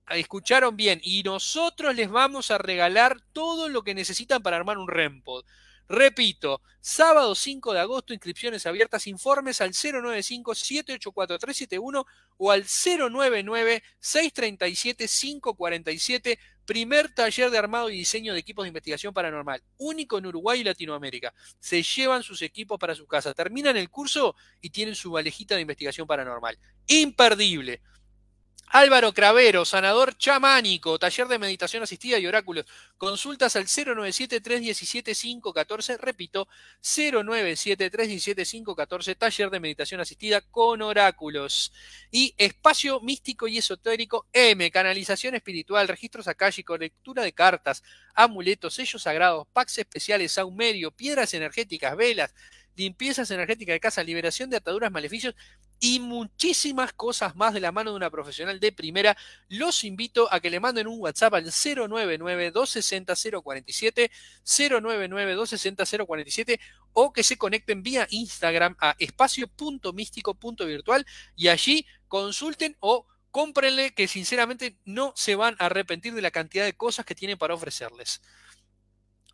Escucharon bien, y nosotros les vamos a regalar todo lo que necesitan para armar un REMPOD. Repito, sábado 5 de agosto, inscripciones abiertas, informes al 095-784-371 o al 099-637-547, primer taller de armado y diseño de equipos de investigación paranormal, único en Uruguay y Latinoamérica. Se llevan sus equipos para su casa, terminan el curso y tienen su valejita de investigación paranormal. Imperdible. Álvaro Cravero, sanador chamánico, taller de meditación asistida y oráculos. Consultas al 097-317-514, repito, 097-317-514, taller de meditación asistida con oráculos. Y espacio místico y esotérico M, canalización espiritual, registros akashicos, lectura de cartas, amuletos, sellos sagrados, packs especiales, saumerio, piedras energéticas, velas, limpiezas energéticas de casa, liberación de ataduras, maleficios y muchísimas cosas más de la mano de una profesional de primera. Los invito a que le manden un WhatsApp al 099-260-047, 099-260-047 o que se conecten vía Instagram a espacio.místico.virtual y allí consulten o cómprenle que sinceramente no se van a arrepentir de la cantidad de cosas que tiene para ofrecerles.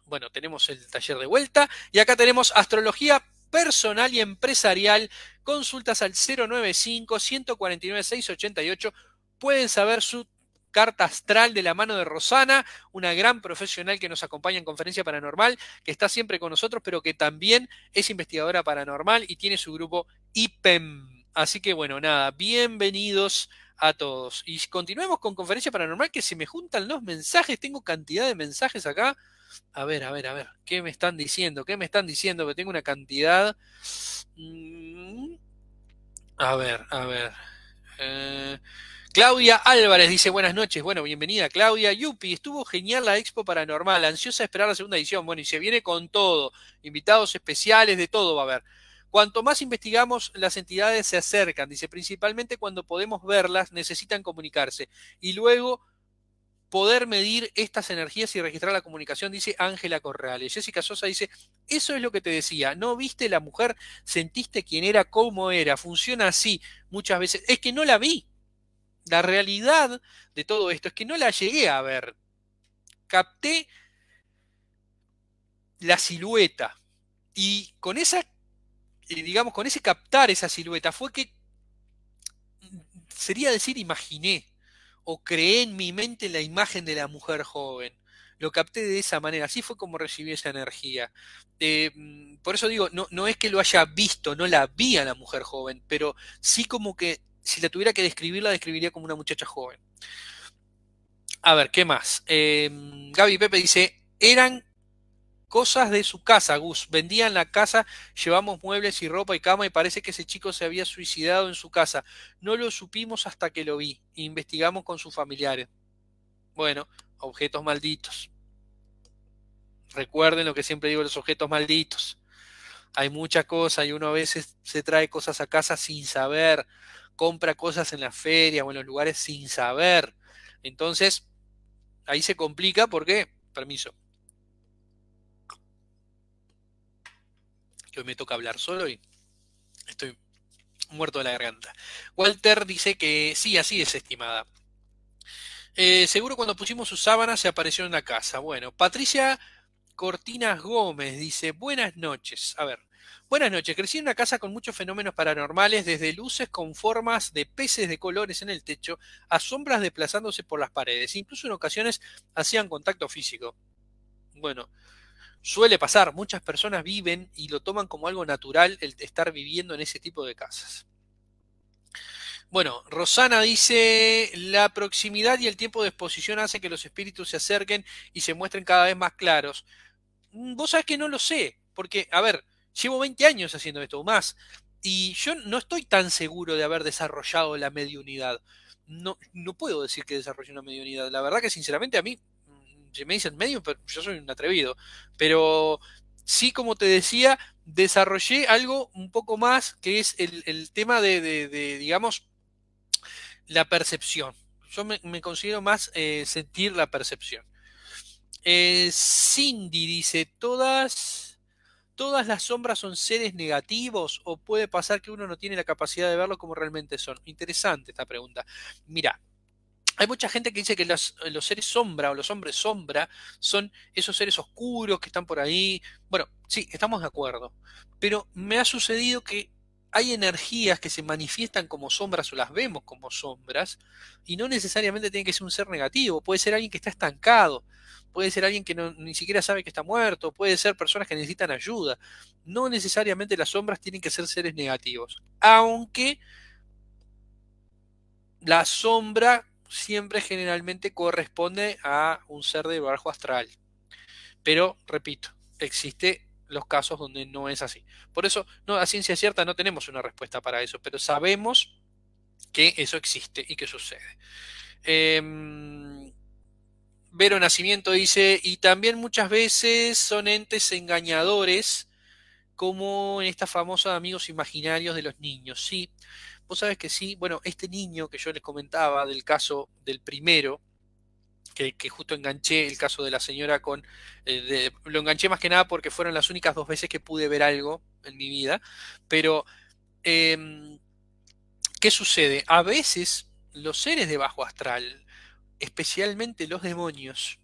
Bueno, tenemos el taller de vuelta y acá tenemos astrología personal y empresarial. Consultas al 095 149 688. Pueden saber su carta astral de la mano de Rosana, una gran profesional que nos acompaña en conferencia paranormal, que está siempre con nosotros, pero que también es investigadora paranormal y tiene su grupo IPEM. Así que bueno, nada, bienvenidos a todos. Y continuemos con conferencia paranormal, que se me juntan los mensajes, tengo cantidad de mensajes acá. A ver, a ver, a ver, ¿qué me están diciendo? ¿Qué me están diciendo? Que tengo una cantidad... Mm, a ver, a ver. Eh, Claudia Álvarez dice buenas noches. Bueno, bienvenida Claudia. Yupi, estuvo genial la Expo Paranormal. Ansiosa a esperar la segunda edición. Bueno, y se viene con todo. Invitados especiales, de todo va a haber. Cuanto más investigamos, las entidades se acercan. Dice, principalmente cuando podemos verlas, necesitan comunicarse. Y luego poder medir estas energías y registrar la comunicación, dice Ángela Corrales. Jessica Sosa dice, eso es lo que te decía, no viste la mujer, sentiste quién era, cómo era, funciona así muchas veces. Es que no la vi. La realidad de todo esto es que no la llegué a ver. Capté la silueta. Y con esa, eh, digamos, con ese captar esa silueta fue que, sería decir, imaginé o creé en mi mente la imagen de la mujer joven. Lo capté de esa manera, así fue como recibí esa energía. Eh, mm, por eso digo, no, es que lo haya visto, no la vi a la mujer joven, pero sí como que si la tuviera que describir, la describiría como una muchacha joven. A ver, ¿qué más? Eh, Gaby Pepe dice, eran cosas de su casa, Gus. Vendían la casa, llevamos muebles y ropa y cama y parece que ese chico se había suicidado en su casa. No lo supimos hasta que lo vi. Investigamos con sus familiares. Bueno, objetos malditos. Recuerden lo que siempre digo, los objetos malditos. Hay muchas cosas y uno a veces se trae cosas a casa sin saber compra cosas en la feria o en los lugares sin saber. Entonces, ahí se complica porque, permiso, que hoy me toca hablar solo y estoy muerto de la garganta. Walter dice que sí, así es, estimada. Eh, seguro cuando pusimos sus sábanas se apareció en la casa. Bueno, Patricia Cortinas Gómez dice, buenas noches. A ver, Buenas noches. Crecí en una casa con muchos fenómenos paranormales, desde luces con formas de peces de colores en el techo a sombras desplazándose por las paredes. Incluso en ocasiones hacían contacto físico. Bueno, suele pasar. Muchas personas viven y lo toman como algo natural el estar viviendo en ese tipo de casas. Bueno, Rosana dice, la proximidad y el tiempo de exposición hacen que los espíritus se acerquen y se muestren cada vez más claros. Mm, vos sabés que no lo sé, porque, a ver, Llevo 20 años haciendo esto o más. Y yo no estoy tan seguro de haber desarrollado la mediunidad. No, no puedo decir que desarrollé una mediunidad. La verdad que sinceramente a mí, mm, me dicen medio, pero yo soy un atrevido. Pero sí, como te decía, desarrollé algo un poco más que es el, tema de, digamos, la percepción. Yo me, considero más eh, sentir la percepción. Eh, Cindy dice, todas ¿Todas las sombras son seres negativos o puede pasar que uno no tiene la capacidad de verlo como realmente son? Interesante esta pregunta. Mira, hay mucha gente que dice que los, seres sombra o los hombres sombra son esos seres oscuros que están por ahí. Bueno, sí, estamos de acuerdo. Pero me ha sucedido que hay energías que se manifiestan como sombras o las vemos como sombras y no necesariamente tiene que ser un ser negativo. Puede ser alguien que está estancado, puede ser alguien que ni siquiera sabe que está muerto, puede ser personas que necesitan ayuda. No necesariamente las sombras tienen que ser seres negativos, aunque la sombra siempre generalmente corresponde a un ser de bajo astral. Pero, repito, existe los casos donde no es así. Por eso, no, a ciencia cierta no tenemos una respuesta para eso, pero sabemos que eso existe y que sucede. Eh, Vero Nacimiento dice, y también muchas veces son entes engañadores, como en esta famosa amigos imaginarios de los niños. Sí, vos sabes que sí. Bueno, este niño que yo les comentaba del caso del primero, que, justo enganché el caso de la señora con... Eh, lo enganché más que nada porque fueron las únicas dos veces que pude ver algo en mi vida. Pero, em, ¿qué sucede? A veces los seres de bajo astral, especialmente los demonios,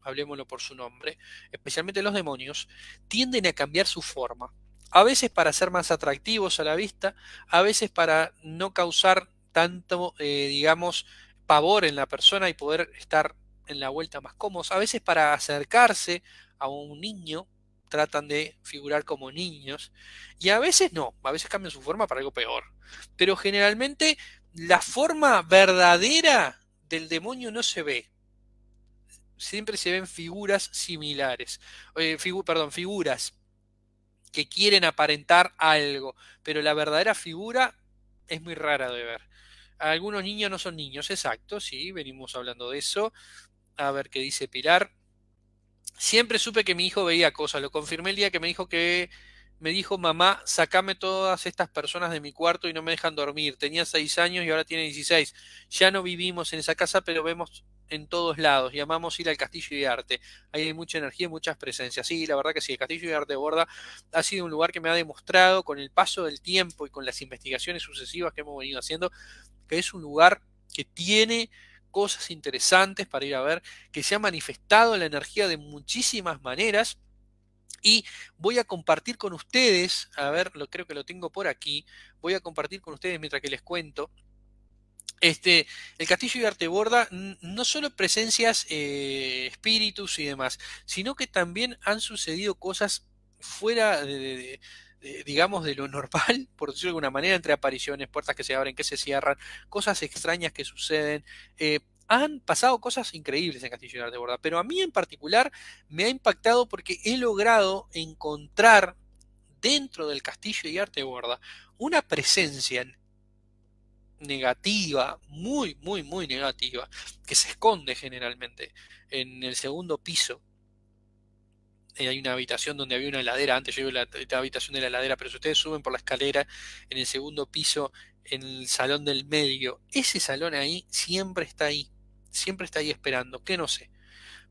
hablemoslo por su nombre, especialmente los demonios, tienden a cambiar su forma. A veces para ser más atractivos a la vista, a veces para no causar tanto, eh, digamos, pavor en la persona y poder estar en la vuelta más cómodos. A veces para acercarse a un niño tratan de figurar como niños y a veces no, a veces cambian su forma para algo peor. Pero generalmente la forma verdadera del demonio no se ve. Siempre se ven figuras similares, eh, perdón, figuras que quieren aparentar algo, pero la verdadera figura es muy rara de ver. Algunos niños no son niños, exacto, sí, venimos hablando de eso. A ver qué dice Pilar. Siempre supe que mi hijo veía cosas, lo confirmé el día que me dijo que me dijo, mamá, sacame todas estas personas de mi cuarto y no me dejan dormir. Tenía seis años y ahora tiene 16. Ya no vivimos en esa casa, pero vemos en todos lados y amamos ir al Castillo de Arte. Ahí hay mucha energía y muchas presencias. Sí, la verdad que sí, el Castillo de Arte de Borda ha sido un lugar que me ha demostrado con el paso del tiempo y con las investigaciones sucesivas que hemos venido haciendo, que es un lugar que tiene cosas interesantes para ir a ver, que se ha manifestado la energía de muchísimas maneras. Y voy a compartir con ustedes, a ver, lo, creo que lo tengo por aquí, voy a compartir con ustedes mientras que les cuento. Este, el castillo de Arteborda no solo presencias eh, espíritus y demás, sino que también han sucedido cosas fuera de, digamos, de lo normal, por decirlo de alguna manera, entre apariciones, puertas que se abren, que se cierran, cosas extrañas que suceden. Eh, han pasado cosas increíbles en Castillo de Arte Borda, pero a mí en particular me ha impactado porque he logrado encontrar dentro del Castillo de Arte Borda una presencia negativa, muy, muy, muy negativa, que se esconde generalmente en el segundo piso eh, hay una habitación donde había una heladera, antes yo la, la, habitación de la heladera, pero si ustedes suben por la escalera en el segundo piso, en el salón del medio, ese salón ahí siempre está ahí, siempre está ahí esperando, que no sé.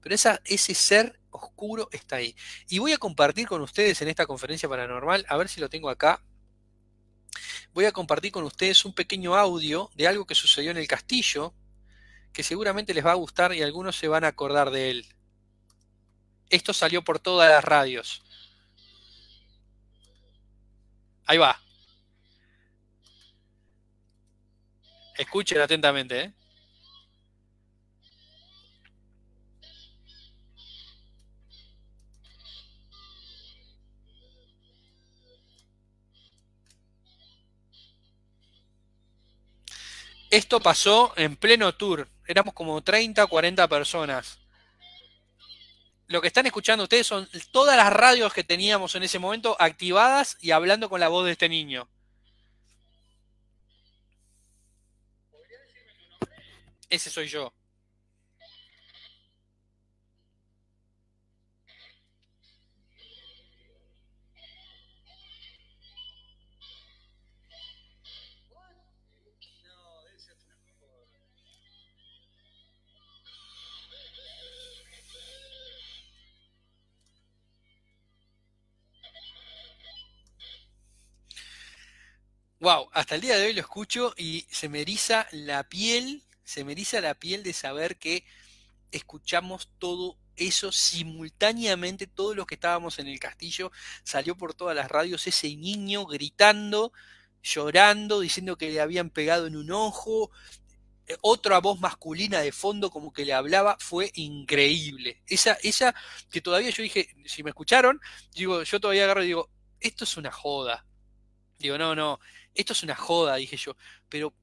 Pero esa, ese ser oscuro está ahí. Y voy a compartir con ustedes en esta conferencia paranormal, a ver si lo tengo acá. Voy a compartir con ustedes un pequeño audio de algo que sucedió en el castillo, que seguramente les va a gustar y algunos se van a acordar de él. Esto salió por todas las radios. Ahí va. Escuchen atentamente. ¿eh? Esto pasó en pleno tour. Éramos como 30 o 40 personas lo que están escuchando ustedes son todas las radios que teníamos en ese momento activadas y hablando con la voz de este niño. Ese soy yo. Wow, hasta el día de hoy lo escucho y se me eriza la piel, se me eriza la piel de saber que escuchamos todo eso simultáneamente, todos los que estábamos en el castillo, salió por todas las radios ese niño gritando, llorando, diciendo que le habían pegado en un ojo, eh, otra voz masculina de fondo como que le hablaba, fue increíble. Esa, esa que todavía yo dije, si me escucharon, digo, yo todavía agarro y digo, esto es una joda. Digo, no, no, esto es una joda, dije yo, pero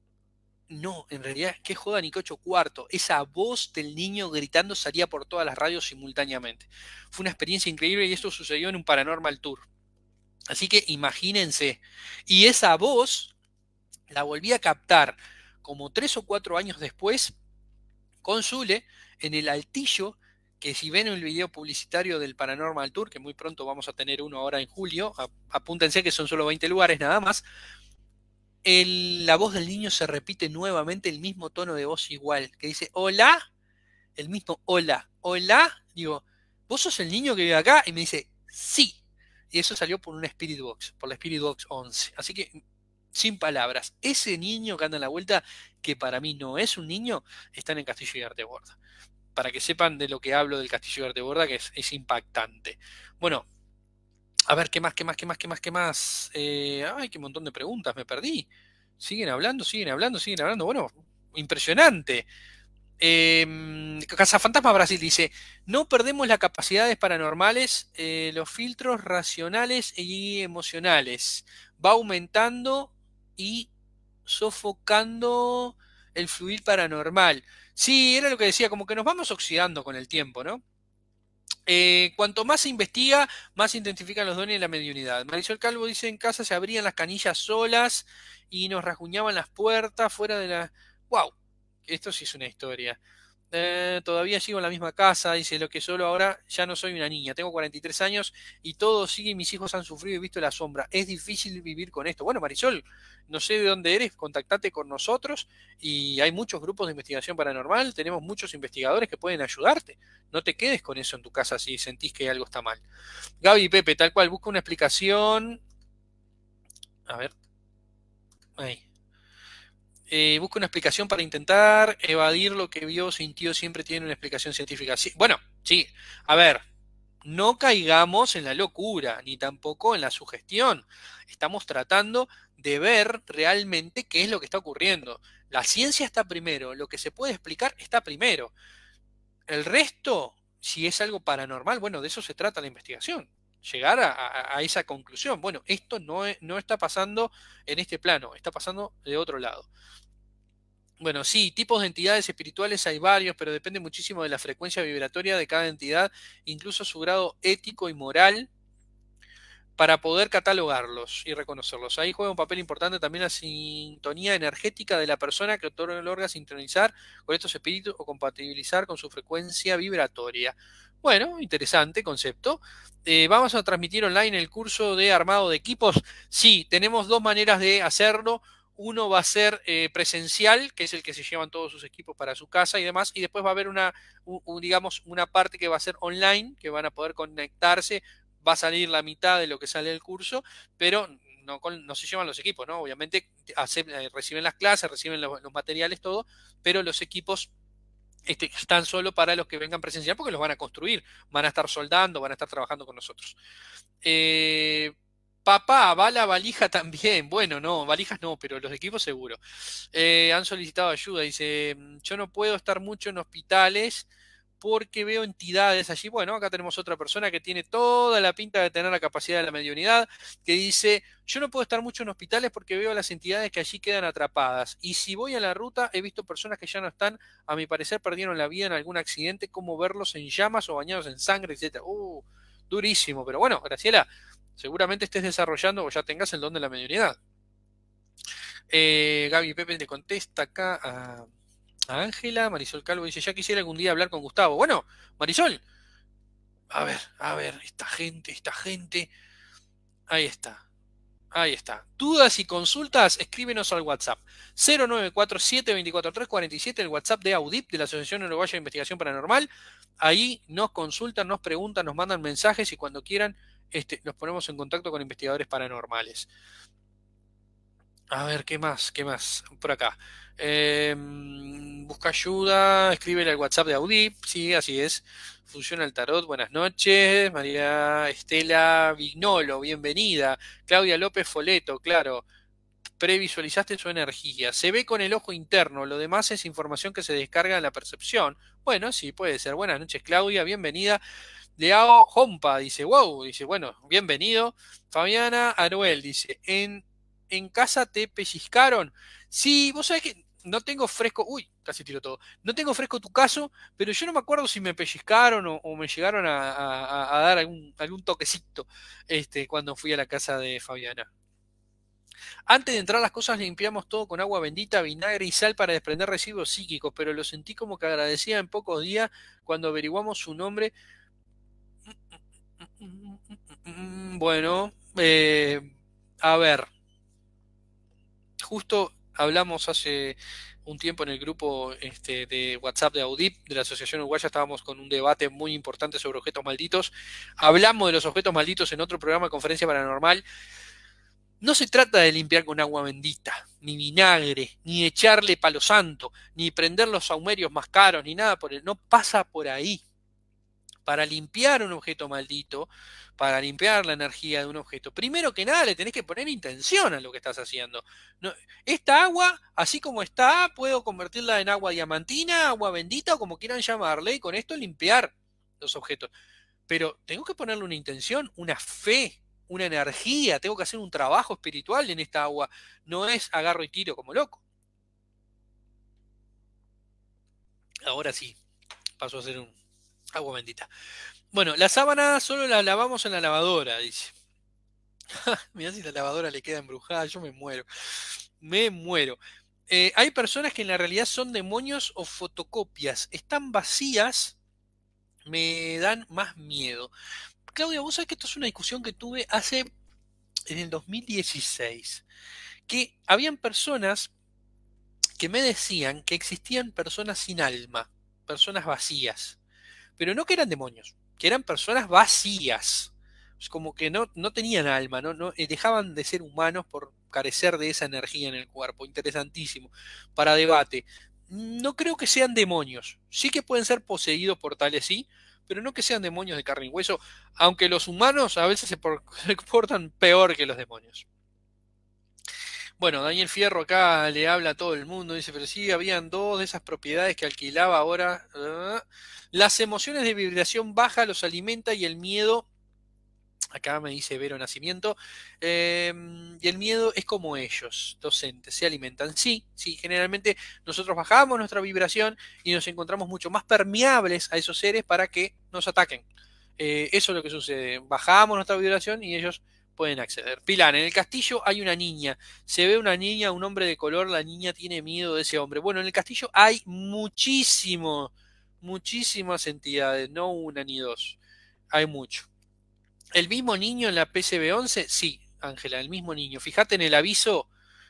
no, en realidad, qué joda ni ocho cuarto. Esa voz del niño gritando salía por todas las radios simultáneamente. Fue una experiencia increíble y esto sucedió en un Paranormal Tour. Así que imagínense. Y esa voz la volví a captar como tres o cuatro años después con Zule en el altillo que si ven el video publicitario del Paranormal Tour, que muy pronto vamos a tener uno ahora en julio, apúntense que son solo 20 lugares nada más, la voz del niño se repite nuevamente el mismo tono de voz igual, que dice, hola, el mismo hola, hola, digo, ¿vos sos el niño que vive acá? Y me dice, sí. Y eso salió por una Spirit Box, por la Spirit Box 11. Así que sin palabras. Ese niño que anda en la vuelta, que para mí no es un niño, está en el Castillo de Arteborda. Para que sepan de lo que hablo del Castillo de Arteborda, que es impactante. Bueno, a ver, ¿qué más, qué más, qué más, qué más, qué más? Eh, ay, qué montón de preguntas, me perdí. Siguen hablando, siguen hablando, siguen hablando. Bueno, impresionante. Eh, Casa Fantasma Brasil dice, no perdemos las capacidades paranormales, eh, los filtros racionales y emocionales. Va aumentando y sofocando el fluir paranormal. Sí, era lo que decía, como que nos vamos oxidando con el tiempo, ¿no? Eh, cuanto más se investiga, más se identifican los dones de la mediunidad. Marisol Calvo dice, en casa se abrían las canillas solas y nos rasguñaban las puertas fuera de la... ¡Wow! Esto sí es una historia. Eh, todavía sigo en la misma casa, dice lo que solo ahora ya no soy una niña, tengo 43 años y todo sigue, mis hijos han sufrido y visto la sombra. Es difícil vivir con esto. Bueno, Marisol, no sé de dónde eres, contactate con nosotros y hay muchos grupos de investigación paranormal, tenemos muchos investigadores que pueden ayudarte. No te quedes con eso en tu casa si sentís que algo está mal. Gaby y Pepe, tal cual, busca una explicación. A ver. Ahí. Eh, busca una explicación para intentar evadir lo que vio, sintió, siempre tiene una explicación científica. Sí, bueno, sí, a ver, no caigamos en la locura, ni tampoco en la sugestión. Estamos tratando de ver realmente qué es lo que está ocurriendo. La ciencia está primero, lo que se puede explicar está primero. El resto, si es algo paranormal, bueno, de eso se trata la investigación. Llegar a, esa conclusión. Bueno, esto no, no está pasando en este plano, está pasando de otro lado. Bueno, sí, tipos de entidades espirituales hay varios, pero depende muchísimo de la frecuencia vibratoria de cada entidad, incluso su grado ético y moral, para poder catalogarlos y reconocerlos. Ahí juega un papel importante también la sintonía energética de la persona que órgano sintonizar con estos espíritus o compatibilizar con su frecuencia vibratoria. Bueno, interesante concepto. Eh, vamos a transmitir online el curso de armado de equipos. Sí, tenemos dos maneras de hacerlo. Uno va a ser eh, presencial, que es el que se llevan todos sus equipos para su casa y demás, y después va a haber una, digamos, una parte que va a ser online, que van a poder conectarse, va a salir la mitad de lo que sale del curso, pero no, no se llevan los equipos, ¿no? Obviamente eh, reciben las clases, reciben los, materiales, todo, pero los equipos este, están solo para los que vengan presencial porque los van a construir, van a estar soldando, van a estar trabajando con nosotros. Eh, Papá, va la valija también. Bueno, no, valijas no, pero los equipos seguro. Eh, han solicitado ayuda. Dice, mm, yo no puedo estar mucho en hospitales porque veo entidades allí. Bueno, acá tenemos otra persona que tiene toda la pinta de tener la capacidad de la mediunidad, que dice, yo no puedo estar mucho en hospitales porque veo las entidades que allí quedan atrapadas. Y si voy a la ruta, he visto personas que ya no están, a mi parecer perdieron la vida en algún accidente, como verlos en llamas o bañados en sangre, etc. Uh, durísimo. Pero bueno, Graciela seguramente estés desarrollando o ya tengas el don de la mediunidad. Eh, Gaby Pepe le contesta acá a Ángela. Marisol Calvo dice, ya quisiera algún día hablar con Gustavo. Bueno, Marisol. A ver, a ver, esta gente, esta gente. Ahí está. Ahí está. Dudas y consultas, escríbenos al WhatsApp 094724347, el WhatsApp de Audip, de la Asociación Uruguaya de Investigación Paranormal. Ahí nos consultan, nos preguntan, nos mandan mensajes y cuando quieran este, nos ponemos en contacto con investigadores paranormales. A ver, ¿qué más? ¿Qué más? Por acá. Em, busca ayuda, escríbele al WhatsApp de Audip, sí, así es. Funciona el tarot, buenas noches. María Estela Vignolo, bienvenida. Claudia López Foleto, claro. Previsualizaste su energía. Se ve con el ojo interno, lo demás es información que se descarga en la percepción. Bueno, sí, puede ser. Buenas noches, Claudia, bienvenida. Leao Hompa dice, wow, dice, bueno, bienvenido. Fabiana Aruel dice, ¿en, en casa te pellizcaron? Sí, vos sabés que no tengo fresco, uy, casi tiro todo, no tengo fresco tu caso, pero yo no me acuerdo si me pellizcaron o, me llegaron a, dar algún, toquecito este, cuando fui a la casa de Fabiana. Antes de entrar las cosas limpiamos todo con agua bendita, vinagre y sal para desprender residuos psíquicos, pero lo sentí como que agradecía en pocos días cuando averiguamos su nombre bueno, eh, a ver, justo hablamos hace un tiempo en el grupo este, de WhatsApp de Audip, de la Asociación Uruguaya, estábamos con un debate muy importante sobre objetos malditos. Hablamos de los objetos malditos en otro programa de conferencia paranormal. No se trata de limpiar con agua bendita, ni vinagre, ni echarle palo santo, ni prender los saumerios más caros, ni nada por el. No pasa por ahí. Para limpiar un objeto maldito, para limpiar la energía de un objeto, primero que nada le tenés que poner intención a lo que estás haciendo. esta agua, así como está, puedo convertirla en agua diamantina, agua bendita o como quieran llamarle, y con esto limpiar los objetos. Pero tengo que ponerle una intención, una fe, una energía, tengo que hacer un trabajo espiritual en esta agua. No es agarro y tiro como loco. Ahora sí, paso a hacer un agua bendita. Bueno, la sábana solo la lavamos en la lavadora, dice. Mirá si la lavadora le queda embrujada, yo me muero. Me muero. Eh, hay personas que en la realidad son demonios o fotocopias. Están vacías, me dan más miedo. Claudia, vos sabés que esto es una discusión que tuve hace en el 2016. Que habían personas que me decían que existían personas sin alma, personas vacías, pero no que eran demonios que eran personas vacías, como que no, no tenían alma, ¿no? No, eh, dejaban de ser humanos por carecer de esa energía en el cuerpo. Interesantísimo. Para debate. No creo que sean demonios. Sí que pueden ser poseídos por tales, sí, pero no que sean demonios de carne y hueso, aunque los humanos a veces se, portan peor que los demonios. Bueno, Daniel Fierro acá le habla a todo el mundo, dice, pero sí, habían dos de esas propiedades que alquilaba ahora. Ah, las emociones de vibración baja los alimenta y el miedo, acá me dice Vero Nacimiento, em, y el miedo es como ellos, docentes, se alimentan. Sí, sí, generalmente nosotros bajamos nuestra vibración y nos encontramos mucho más permeables a esos seres para que nos ataquen. Eh, eso es lo que sucede. Bajamos nuestra vibración y ellos pueden acceder. Pilar, en el castillo hay una niña. Se ve una niña, un hombre de color, la niña tiene miedo de ese hombre. Bueno, en el castillo hay muchísimo muchísimas entidades, no una ni dos. Hay mucho. ¿El mismo niño en la PCB11? Sí, Ángela, el mismo niño. Fíjate en el aviso,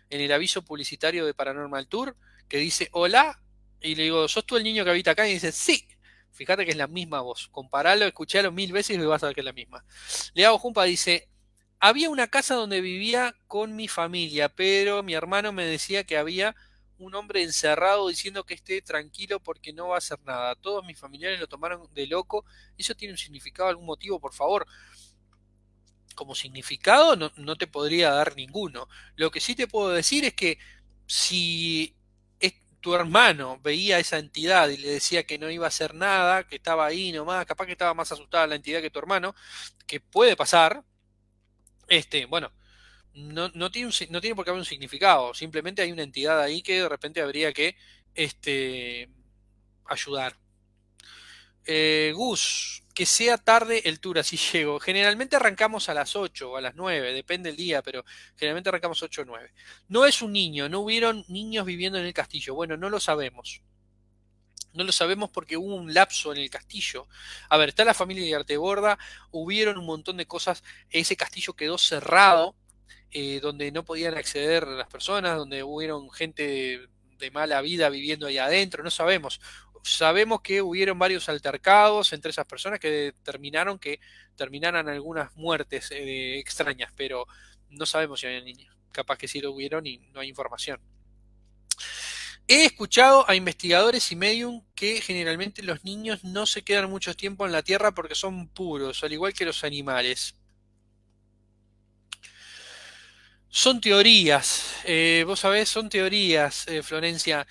en el aviso publicitario de Paranormal Tour, que dice hola, y le digo, ¿sos tú el niño que habita acá? Y dice, sí. Fíjate que es la misma voz. Comparalo, escuchalo mil veces y vas a ver que es la misma. Leao Jumpa dice, había una casa donde vivía con mi familia, pero mi hermano me decía que había un hombre encerrado diciendo que esté tranquilo porque no va a hacer nada. Todos mis familiares lo tomaron de loco. ¿Eso tiene un significado, algún motivo, por favor? Como significado no, te podría dar ninguno. Lo que sí te puedo decir es que si tu hermano veía esa entidad y le decía que no iba a hacer nada, que estaba ahí nomás, capaz que estaba más asustada la entidad que tu hermano, que puede pasar, este, bueno, no, no, tiene no tiene por qué haber un significado, simplemente hay una entidad ahí que de repente habría que este, ayudar. Eh, Gus, que sea tarde el tour, así llego. Generalmente arrancamos a las 8 o a las 9, depende del día, pero generalmente arrancamos 8 o 9. No es un niño, no hubieron niños viviendo en el castillo. Bueno, no lo sabemos. No lo sabemos porque hubo un lapso en el castillo. A ver, está la familia de Arteborda, hubieron un montón de cosas, ese castillo quedó cerrado eh, donde no podían acceder las personas, donde hubieron gente de, mala vida viviendo ahí adentro, no sabemos. Sabemos que hubieron varios altercados entre esas personas que determinaron que terminaran algunas muertes eh, extrañas, pero no sabemos si había niños. Capaz que sí lo hubieron y no hay información. He escuchado a investigadores y medium que generalmente los niños no se quedan mucho tiempo en la Tierra porque son puros, al igual que los animales. Son teorías, eh, vos sabés, son teorías, eh, Florencia.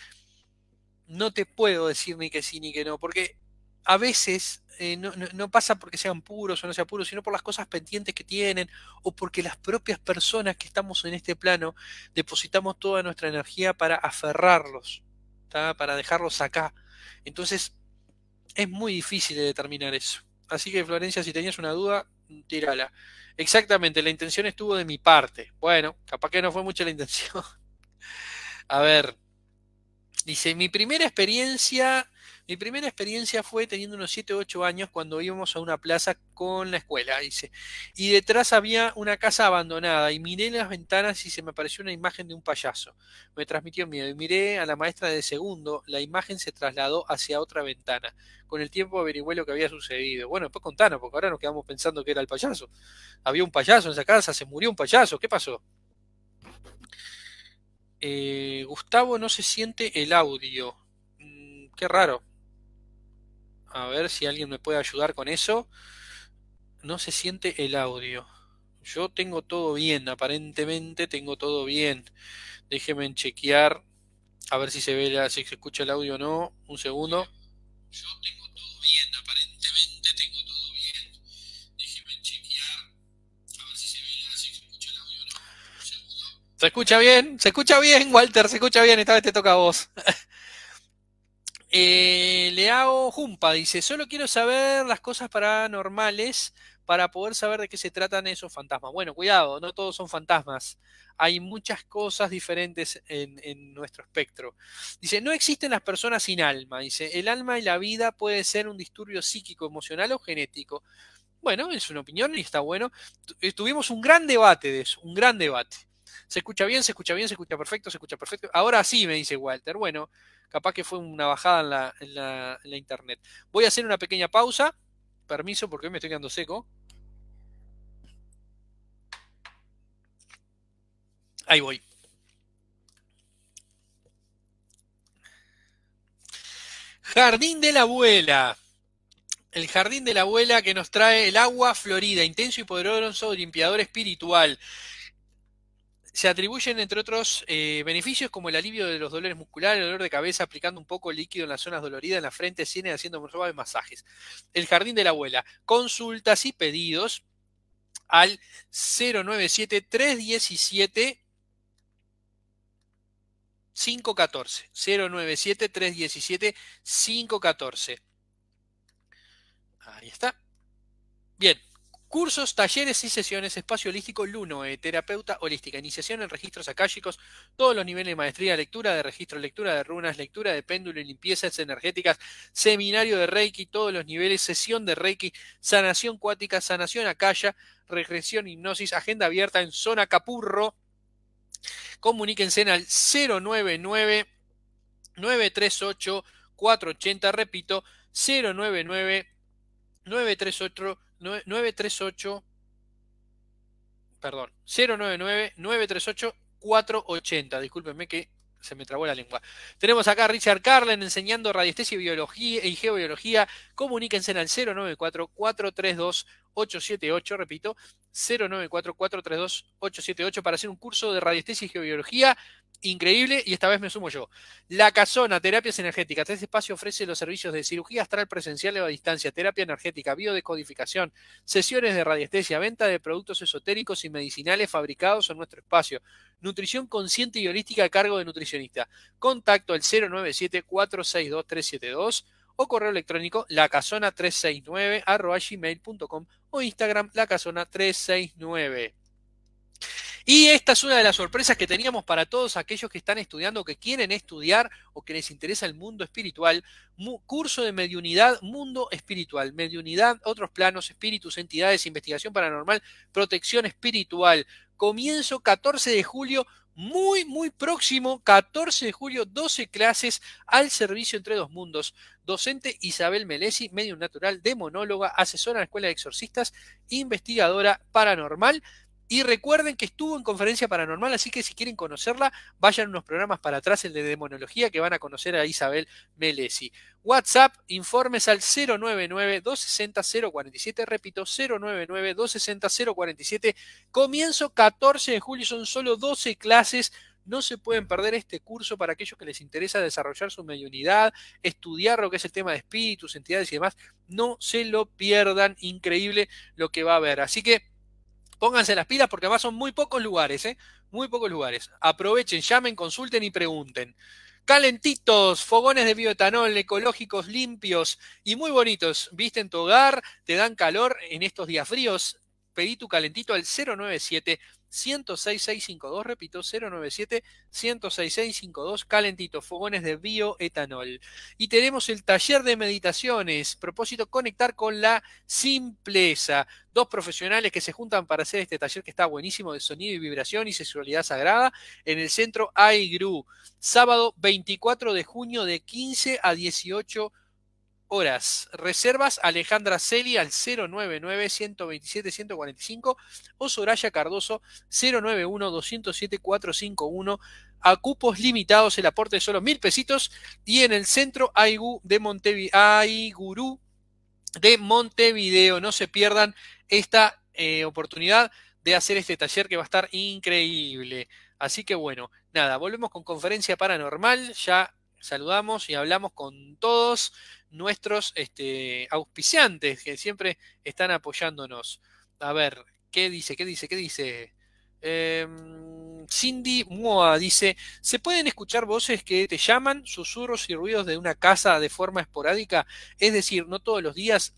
No te puedo decir ni que sí ni que no, porque a veces eh, no, pasa porque sean puros o no sean puros, sino por las cosas pendientes que tienen o porque las propias personas que estamos en este plano depositamos toda nuestra energía para aferrarlos, para dejarlos acá. Entonces, es muy difícil de determinar eso. Así que, Florencia, si tenías una duda, tírala. Exactamente, la intención estuvo de mi parte. Bueno, capaz que no fue mucha la intención. A ver, dice, mi primera experiencia mi primera experiencia fue teniendo unos 7 o 8 años cuando íbamos a una plaza con la escuela, dice. Y detrás había una casa abandonada y miré las ventanas y se me apareció una imagen de un payaso. Me transmitió miedo y miré a la maestra de segundo, la imagen se trasladó hacia otra ventana. Con el tiempo averigüé lo que había sucedido. Bueno, después contanos, porque ahora nos quedamos pensando que era el payaso. Había un payaso en esa casa, se murió un payaso, ¿qué pasó? Eh, Gustavo no se siente el audio. Mm, qué raro. A ver si alguien me puede ayudar con eso. No se siente el audio. Yo tengo todo bien, aparentemente tengo todo bien. Déjenme chequear a ver si se ve si se escucha el audio o no. Un segundo. Yo tengo todo bien, aparentemente tengo todo bien. Déjenme chequear a ver si se ve si se escucha el audio o no. Un segundo. Se escucha bien, se escucha bien, Walter, se escucha bien, esta vez te toca a vos. Eh, Leao Jumpa dice, solo quiero saber las cosas paranormales para poder saber de qué se tratan esos fantasmas. Bueno, cuidado, no todos son fantasmas. Hay muchas cosas diferentes en, nuestro espectro. Dice, no existen las personas sin alma. Dice, el alma y la vida puede ser un disturbio psíquico, emocional o genético. Bueno, es una opinión y está bueno. Eh, tuvimos un gran debate de eso, un gran debate. Se escucha bien, se escucha bien, se escucha perfecto, se escucha perfecto. Ahora sí, me dice Walter. Bueno, capaz que fue una bajada en la, en la internet. Voy a hacer una pequeña pausa. Permiso porque hoy me estoy quedando seco. Ahí voy. Jardín de la abuela. El jardín de la abuela que nos trae el agua florida, intenso y poderoso limpiador espiritual. Se atribuyen, entre otros, eh, beneficios como el alivio de los dolores musculares, el dolor de cabeza, aplicando un poco líquido en las zonas doloridas, en la frente, cine, haciendo suaves masajes. El jardín de la abuela. Consultas y pedidos al 097 317 514. 097-317-514. Ahí está. Bien. Cursos, talleres y sesiones, espacio holístico Lunoe, terapeuta holística, iniciación en registros akáshicos, todos los niveles de maestría, lectura de registro, lectura de runas, lectura de péndulo y limpiezas energéticas, seminario de Reiki, todos los niveles, sesión de Reiki, sanación cuática, sanación akasha, regresión, hipnosis, agenda abierta en zona Capurro, Comuníquense al 099 938 480, repito, 099 938 938 perdón, 099 938 480. Discúlpenme que se me trabó la lengua. Tenemos acá a Richard Carlen enseñando radiestesia y biología y geobiología. Comuníquense al 094 432 878, repito, 094-432-878 para hacer un curso de radiestesia y geobiología increíble y esta vez me sumo yo. La Casona, terapias energéticas. Este espacio ofrece los servicios de cirugía astral presencial o a distancia, terapia energética, biodecodificación, sesiones de radiestesia, venta de productos esotéricos y medicinales fabricados en nuestro espacio, nutrición consciente y holística a cargo de nutricionista. Contacto al 097 462 372 o correo electrónico lacasona369 gmail.com o Instagram lacasona369. Y esta es una de las sorpresas que teníamos para todos aquellos que están estudiando, que quieren estudiar o que les interesa el mundo espiritual. Curso de mediunidad, mundo espiritual. Mediunidad, otros planos, espíritus, entidades, investigación paranormal, protección espiritual. Comienzo 14 de julio, muy, muy próximo, 14 de julio, 12 clases al servicio entre dos mundos. Docente Isabel Melesi, medium natural, demonóloga, asesora en la Escuela de Exorcistas, investigadora paranormal. Y recuerden que estuvo en conferencia paranormal, así que si quieren conocerla, vayan unos programas para atrás, el de demonología, que van a conocer a Isabel Melesi. WhatsApp, informes al 099-260-047, repito, 099-260-047. Comienzo 14 de julio, son solo 12 clases. No se pueden perder este curso para aquellos que les interesa desarrollar su mediunidad, estudiar lo que es el tema de espíritus, entidades y demás. No se lo pierdan, increíble lo que va a haber. Así que Pónganse las pilas porque además son muy pocos lugares, ¿eh? Muy pocos lugares. Aprovechen, llamen, consulten y pregunten. Calentitos, fogones de bioetanol, ecológicos, limpios y muy bonitos. Visten tu hogar, te dan calor en estos días fríos. Pedí tu calentito al 097 106652, repito, 097 106652, calentito, fogones de bioetanol. Y tenemos el taller de meditaciones, propósito conectar con la simpleza. Dos profesionales que se juntan para hacer este taller que está buenísimo de sonido y vibración y sexualidad sagrada en el centro AIGRU, sábado 24 de junio de 15 a 18 horas. Reservas Alejandra Celi al 099-127-145 o Soraya Cardoso 091-207-451. A cupos limitados, el aporte de solo mil pesitos. Y en el centro Aigu de Aigurú de Montevideo. No se pierdan esta eh, oportunidad de hacer este taller que va a estar increíble. Así que bueno, nada, volvemos con conferencia paranormal. Ya saludamos y hablamos con todos nuestros este, auspiciantes que siempre están apoyándonos. A ver, ¿qué dice? ¿Qué dice? ¿Qué dice? Em, Cindy Moa dice, ¿se pueden escuchar voces que te llaman, susurros y ruidos de una casa de forma esporádica? Es decir, no todos los días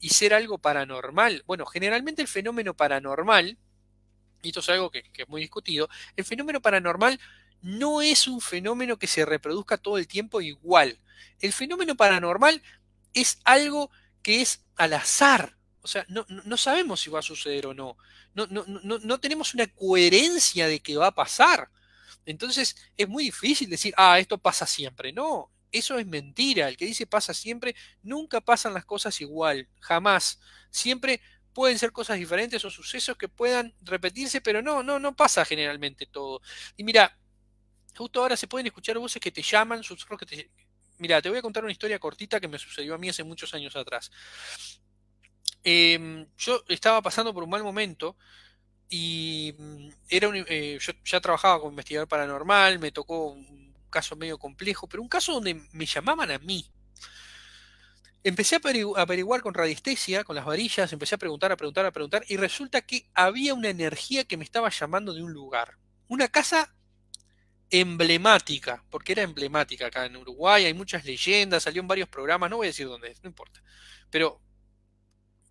y ser algo paranormal. Bueno, generalmente el fenómeno paranormal, y esto es algo que es muy discutido, el fenómeno paranormal no es un fenómeno que se reproduzca todo el tiempo igual. El fenómeno paranormal es algo que es al azar. O sea, no, sabemos si va a suceder o no. No, no. no tenemos una coherencia de que va a pasar. Entonces es muy difícil decir, ah, esto pasa siempre. No, eso es mentira. El que dice pasa siempre, nunca pasan las cosas igual. Jamás. Siempre pueden ser cosas diferentes o sucesos que puedan repetirse, pero no, no, no pasa generalmente todo. Y mira, Justo ahora se pueden escuchar voces que te llaman, susurros que te... Mira, te voy a contar una historia cortita que me sucedió a mí hace muchos años atrás. Em, yo estaba pasando por un mal momento y mm, era eh, yo ya trabajaba como investigador paranormal, me tocó un caso medio complejo, pero un caso donde me llamaban a mí. Empecé a averiguar con radiestesia, con las varillas, empecé a preguntar, a preguntar, a preguntar, y resulta que había una energía que me estaba llamando de un lugar. Una casa emblemática, porque era emblemática acá en Uruguay, hay muchas leyendas, salió en varios programas, no voy a decir dónde es, no importa. Pero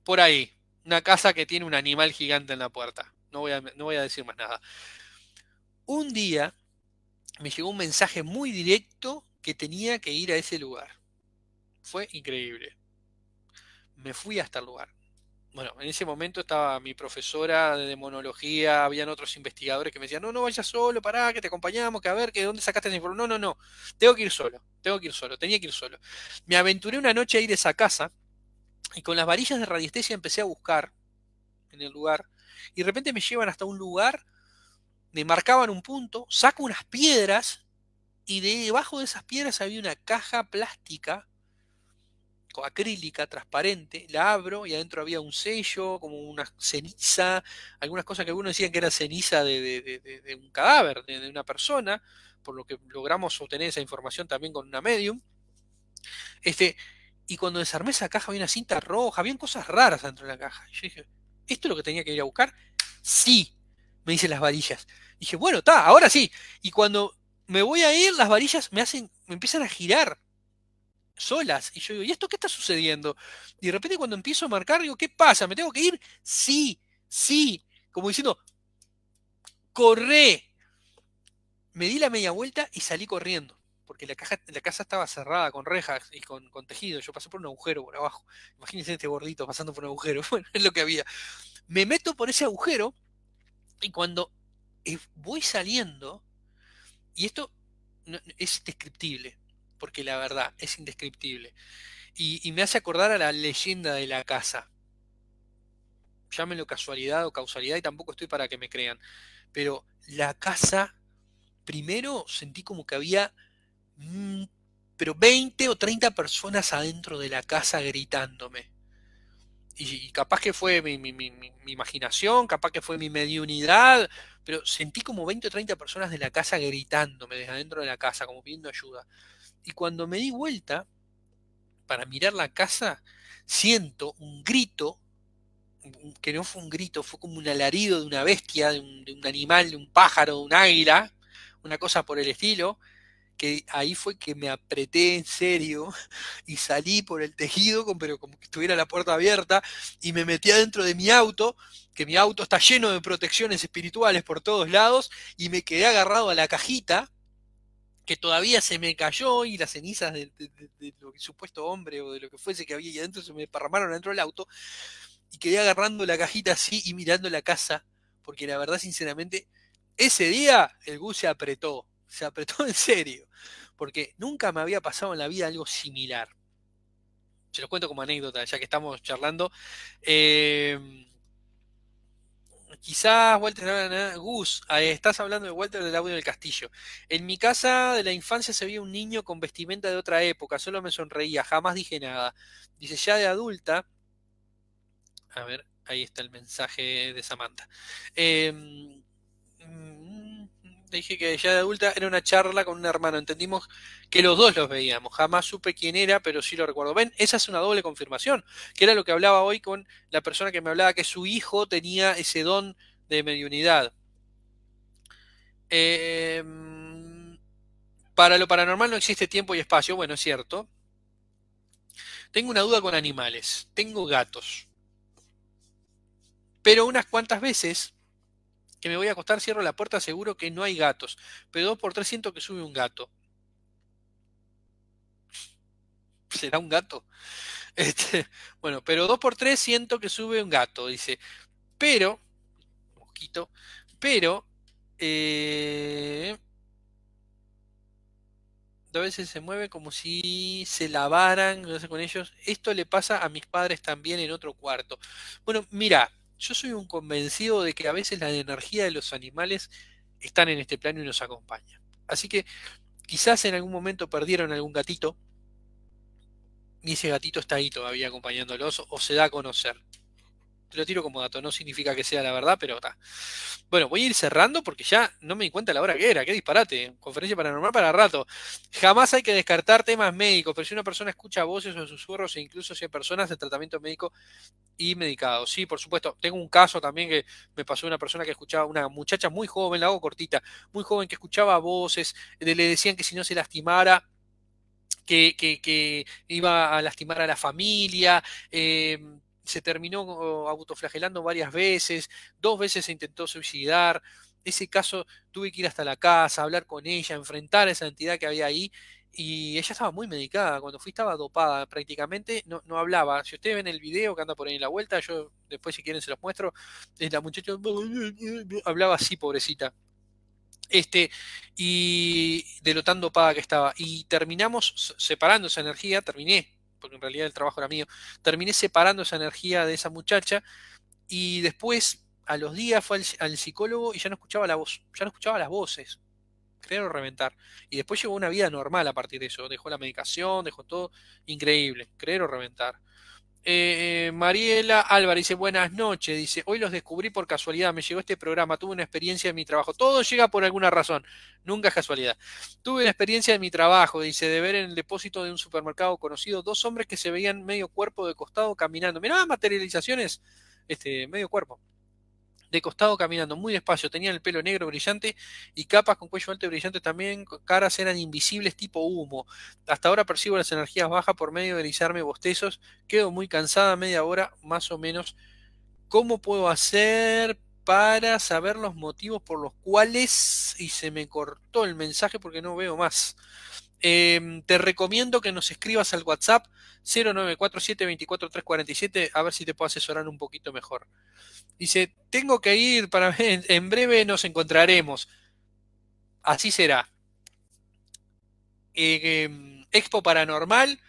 por ahí, una casa que tiene un animal gigante en la puerta, no voy a, no voy a decir más nada. Un día me llegó un mensaje muy directo que tenía que ir a ese lugar. Fue increíble. Me fui hasta el lugar bueno, en ese momento estaba mi profesora de demonología, habían otros investigadores que me decían, no, no vayas solo, pará, que te acompañamos, que a ver, que dónde sacaste esa información. No, no, no, tengo que ir solo, tengo que ir solo, tenía que ir solo. Me aventuré una noche a ir a esa casa y con las varillas de radiestesia empecé a buscar en el lugar y de repente me llevan hasta un lugar, me marcaban un punto, saco unas piedras y debajo de esas piedras había una caja plástica acrílica, transparente, la abro y adentro había un sello, como una ceniza, algunas cosas que algunos decían que era ceniza de, un cadáver, de, una persona, por lo que logramos obtener esa información también con una medium. Este, y cuando desarmé esa caja había una cinta roja, habían cosas raras dentro de la caja. Yo dije, ¿esto es lo que tenía que ir a buscar? Sí, me dicen las varillas. dije, bueno, está, ahora sí. Y cuando me voy a ir, las varillas me hacen, me empiezan a girar solas. Y yo digo, ¿y esto qué está sucediendo? Y de repente cuando empiezo a marcar, digo, ¿qué pasa? ¿Me tengo que ir? Sí, sí. Como diciendo, corré. Me di la media vuelta y salí corriendo. Porque la, caja, la casa estaba cerrada con rejas y con, con tejido. Yo pasé por un agujero por abajo. Imagínense este gordito pasando por un agujero. Bueno, es lo que había. Me meto por ese agujero y cuando eh, voy saliendo, y esto es descriptible, porque la verdad es indescriptible. Y, me hace acordar a la leyenda de la casa. Llámenlo casualidad o causalidad y tampoco estoy para que me crean. Pero la casa, primero sentí como que había, mm, pero 20 o 30 personas adentro de la casa gritándome. Y, capaz que fue mi, mi, imaginación, capaz que fue mi mediunidad, pero sentí como 20 o 30 personas de la casa gritándome desde adentro de la casa, como pidiendo ayuda. Y cuando me di vuelta para mirar la casa, siento un grito, que no fue un grito, fue como un alarido de una bestia, de un, animal, de un pájaro, de un águila, una cosa por el estilo, que ahí fue que me apreté en serio y salí por el tejido, pero como que estuviera la puerta abierta, y me metí adentro de mi auto, que mi auto está lleno de protecciones espirituales por todos lados, y me quedé agarrado a la cajita, que todavía se me cayó y las cenizas de, lo supuesto hombre o de lo que fuese que había ahí adentro se me parramaron dentro del auto y quedé agarrando la cajita así y mirando la casa, porque la verdad, sinceramente, ese día el bus se apretó, se apretó en serio, porque nunca me había pasado en la vida algo similar. Se los cuento como anécdota, ya que estamos charlando. Eh, quizás Walter Gus, estás hablando de Walter del audio del castillo. En mi casa de la infancia se veía un niño con vestimenta de otra época, solo me sonreía, jamás dije nada. Dice, ya de adulta, a ver, ahí está el mensaje de Samantha. Eh, dije que ya de adulta era una charla con un hermano. Entendimos que los dos los veíamos. Jamás supe quién era, pero sí lo recuerdo. Ven, esa es una doble confirmación, que era lo que hablaba hoy con la persona que me hablaba que su hijo tenía ese don de mediunidad. Em, para lo paranormal no existe tiempo y espacio. Bueno, es cierto. Tengo una duda con animales. Tengo gatos. Pero unas cuantas veces que me voy a acostar, cierro la puerta, seguro que no hay gatos. Pero dos por tres siento que sube un gato. ¿Será un gato? Este, bueno, pero dos por tres siento que sube un gato, dice. Pero, mosquito, pero, eh, a veces se mueve como si se lavaran, no sé, con ellos. Esto le pasa a mis padres también en otro cuarto. Bueno, mira, yo soy un convencido de que a veces la energía de los animales están en este plano y nos acompañan. Así que quizás en algún momento perdieron algún gatito y ese gatito está ahí todavía acompañándolos o se da a conocer. Te lo tiro como dato, no significa que sea la verdad, pero está. Bueno, voy a ir cerrando porque ya no me di cuenta la hora que era. Qué disparate. Conferencia paranormal para rato. Jamás hay que descartar temas médicos, pero si una persona escucha voces o susurros e incluso si hay personas de tratamiento médico y medicado. Sí, por supuesto. Tengo un caso también que me pasó una persona que escuchaba, una muchacha muy joven, la hago cortita, muy joven que escuchaba voces, le decían que si no se lastimara, que, que, iba a lastimar a la familia, eh, se terminó autoflagelando varias veces, dos veces se intentó suicidar. Ese caso tuve que ir hasta la casa, hablar con ella, enfrentar a esa entidad que había ahí. Y ella estaba muy medicada. Cuando fui estaba dopada prácticamente, no, no hablaba. Si ustedes ven el video que anda por ahí en la vuelta, yo después si quieren se los muestro. La muchacha hablaba así, pobrecita. Este, y de lo tan dopada que estaba. Y terminamos separando esa energía, terminé porque en realidad el trabajo era mío, terminé separando esa energía de esa muchacha y después, a los días, fue al, psicólogo y ya no escuchaba la voz, ya no escuchaba las voces. Creer o reventar. Y después llevó una vida normal a partir de eso. Dejó la medicación, dejó todo. Increíble. Creer o reventar. Eh, eh, Mariela Álvarez dice buenas noches, dice, hoy los descubrí por casualidad, me llegó este programa, tuve una experiencia en mi trabajo, todo llega por alguna razón, nunca es casualidad. Tuve una experiencia en mi trabajo, dice, de ver en el depósito de un supermercado conocido dos hombres que se veían medio cuerpo de costado caminando. Mirá, materializaciones, este, medio cuerpo de costado caminando muy despacio, tenían el pelo negro brillante y capas con cuello alto y brillante también, caras eran invisibles tipo humo. Hasta ahora percibo las energías bajas por medio de erizarme bostezos, quedo muy cansada, media hora más o menos. ¿Cómo puedo hacer para saber los motivos por los cuales y se me cortó el mensaje porque no veo más? Em, te recomiendo que nos escribas al WhatsApp 0947 a ver si te puedo asesorar un poquito mejor. Dice, tengo que ir para en breve nos encontraremos. Así será. Em, Expo Paranormal,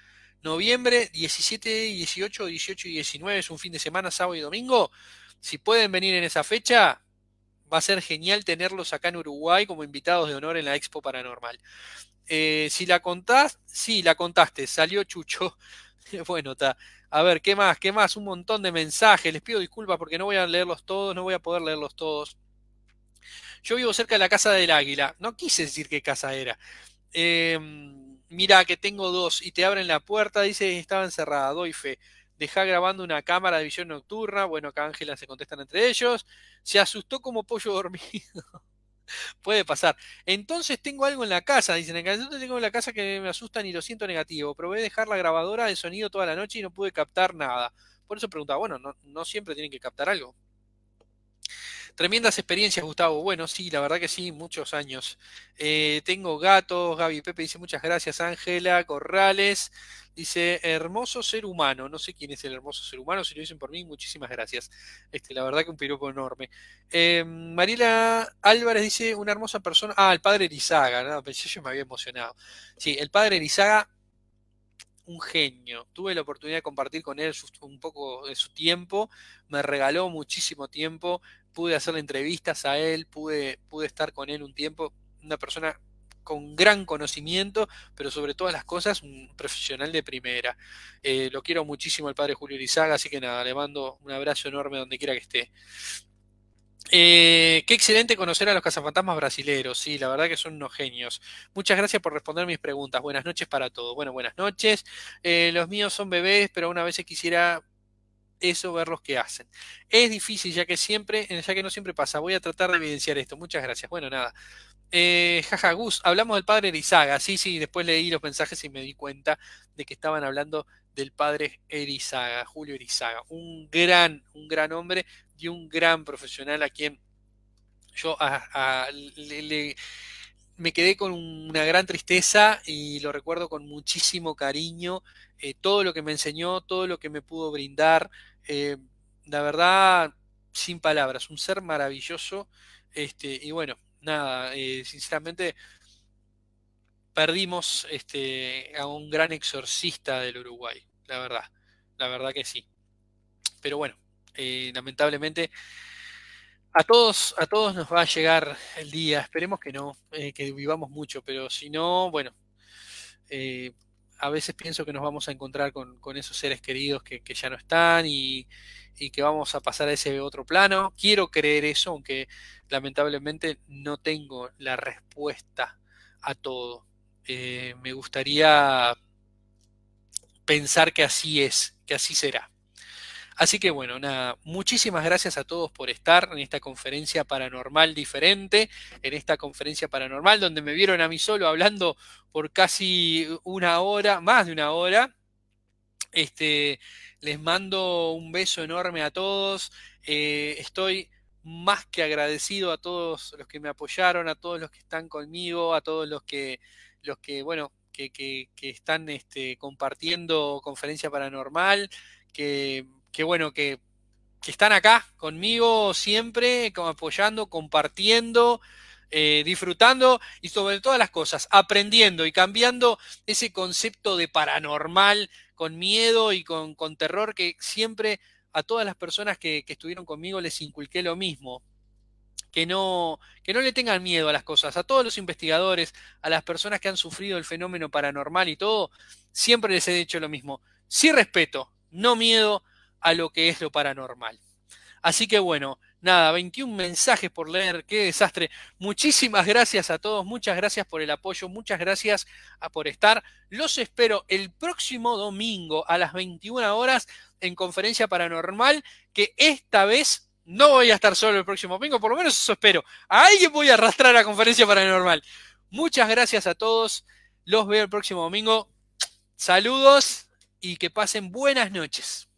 noviembre 17, 18, 18 y 19 es un fin de semana, sábado y domingo. Si pueden venir en esa fecha, va a ser genial tenerlos acá en Uruguay como invitados de honor en la Expo Paranormal. Eh, si la contás, sí, la contaste, salió Chucho. bueno, está. A ver, ¿qué más? ¿Qué más? Un montón de mensajes. Les pido disculpas porque no voy a leerlos todos, no voy a poder leerlos todos. Yo vivo cerca de la casa del águila. No quise decir qué casa era. Em, mira que tengo dos y te abren la puerta, dice estaba encerrada, doy fe. Deja grabando una cámara de visión nocturna. Bueno, acá Ángela se contestan entre ellos. Se asustó como pollo dormido. Puede pasar. Entonces tengo algo en la casa, dicen. Entonces tengo en la casa que me asustan y lo siento negativo. Probé dejar la grabadora de sonido toda la noche y no pude captar nada. Por eso preguntaba, bueno, no, no siempre tienen que captar algo. Tremendas experiencias, Gustavo. Bueno, sí, la verdad que sí, muchos años. Eh, tengo gatos, Gaby Pepe dice muchas gracias, Ángela Corrales. Dice, hermoso ser humano. No sé quién es el hermoso ser humano, si lo dicen por mí, muchísimas gracias. Este, la verdad que un piropo enorme. Eh, Mariela Álvarez dice, una hermosa persona. Ah, el padre Erizaga, ¿no? Pensé yo me había emocionado. Sí, el padre Erizaga un genio. Tuve la oportunidad de compartir con él un poco de su tiempo, me regaló muchísimo tiempo, pude hacerle entrevistas a él, pude, pude estar con él un tiempo, una persona con gran conocimiento, pero sobre todas las cosas un profesional de primera. Eh, lo quiero muchísimo al padre Julio Lizaga, así que nada, le mando un abrazo enorme donde quiera que esté. Eh, qué excelente conocer a los cazafantasmas brasileros, sí, la verdad que son unos genios. Muchas gracias por responder mis preguntas. Buenas noches para todos. Bueno, buenas noches. Eh, los míos son bebés, pero una vez quisiera eso, ver los que hacen. Es difícil, ya que siempre, ya que no siempre pasa. Voy a tratar de evidenciar esto. Muchas gracias. Bueno, nada. Eh, jaja, Gus, hablamos del padre Erizaga. Sí, sí, después leí los mensajes y me di cuenta de que estaban hablando del padre Erizaga, Julio Erizaga. Un gran, un gran hombre y un gran profesional a quien yo me quedé con una gran tristeza y lo recuerdo con muchísimo cariño. Eh, todo lo que me enseñó, todo lo que me pudo brindar. Eh, la verdad, sin palabras, un ser maravilloso. Este, y bueno, nada, eh, sinceramente perdimos este, a un gran exorcista del Uruguay, la verdad, la verdad que sí. Pero bueno, lamentablemente a todos, a todos nos va a llegar el día, esperemos que no, que vivamos mucho, pero si no, bueno, a veces pienso que nos vamos a encontrar con, esos seres queridos que, ya no están y, que vamos a pasar a ese otro plano. Quiero creer eso, aunque lamentablemente no tengo la respuesta a todo. Eh, me gustaría pensar que así es, que así será. Así que bueno, nada, muchísimas gracias a todos por estar en esta conferencia paranormal diferente, en esta conferencia paranormal donde me vieron a mí solo hablando por casi una hora, más de una hora. Este, les mando un beso enorme a todos. Eh, estoy más que agradecido a todos los que me apoyaron, a todos los que están conmigo, a todos los que, los que bueno, que, que, que están este, compartiendo conferencia paranormal, que que bueno, que, están acá conmigo siempre, apoyando, compartiendo, eh, disfrutando y sobre todas las cosas, aprendiendo y cambiando ese concepto de paranormal con miedo y con, terror que siempre a todas las personas que, que, estuvieron conmigo les inculqué lo mismo. Que no, que no le tengan miedo a las cosas. A todos los investigadores, a las personas que han sufrido el fenómeno paranormal y todo, siempre les he dicho lo mismo. Sí respeto, no miedo, a lo que es lo paranormal. Así que bueno, nada, 21 mensajes por leer, qué desastre. Muchísimas gracias a todos, muchas gracias por el apoyo, muchas gracias por estar. Los espero el próximo domingo a las 21 horas en conferencia paranormal, que esta vez no voy a estar solo el próximo domingo, por lo menos eso espero. A alguien voy a arrastrar a conferencia paranormal. Muchas gracias a todos, los veo el próximo domingo. Saludos y que pasen buenas noches.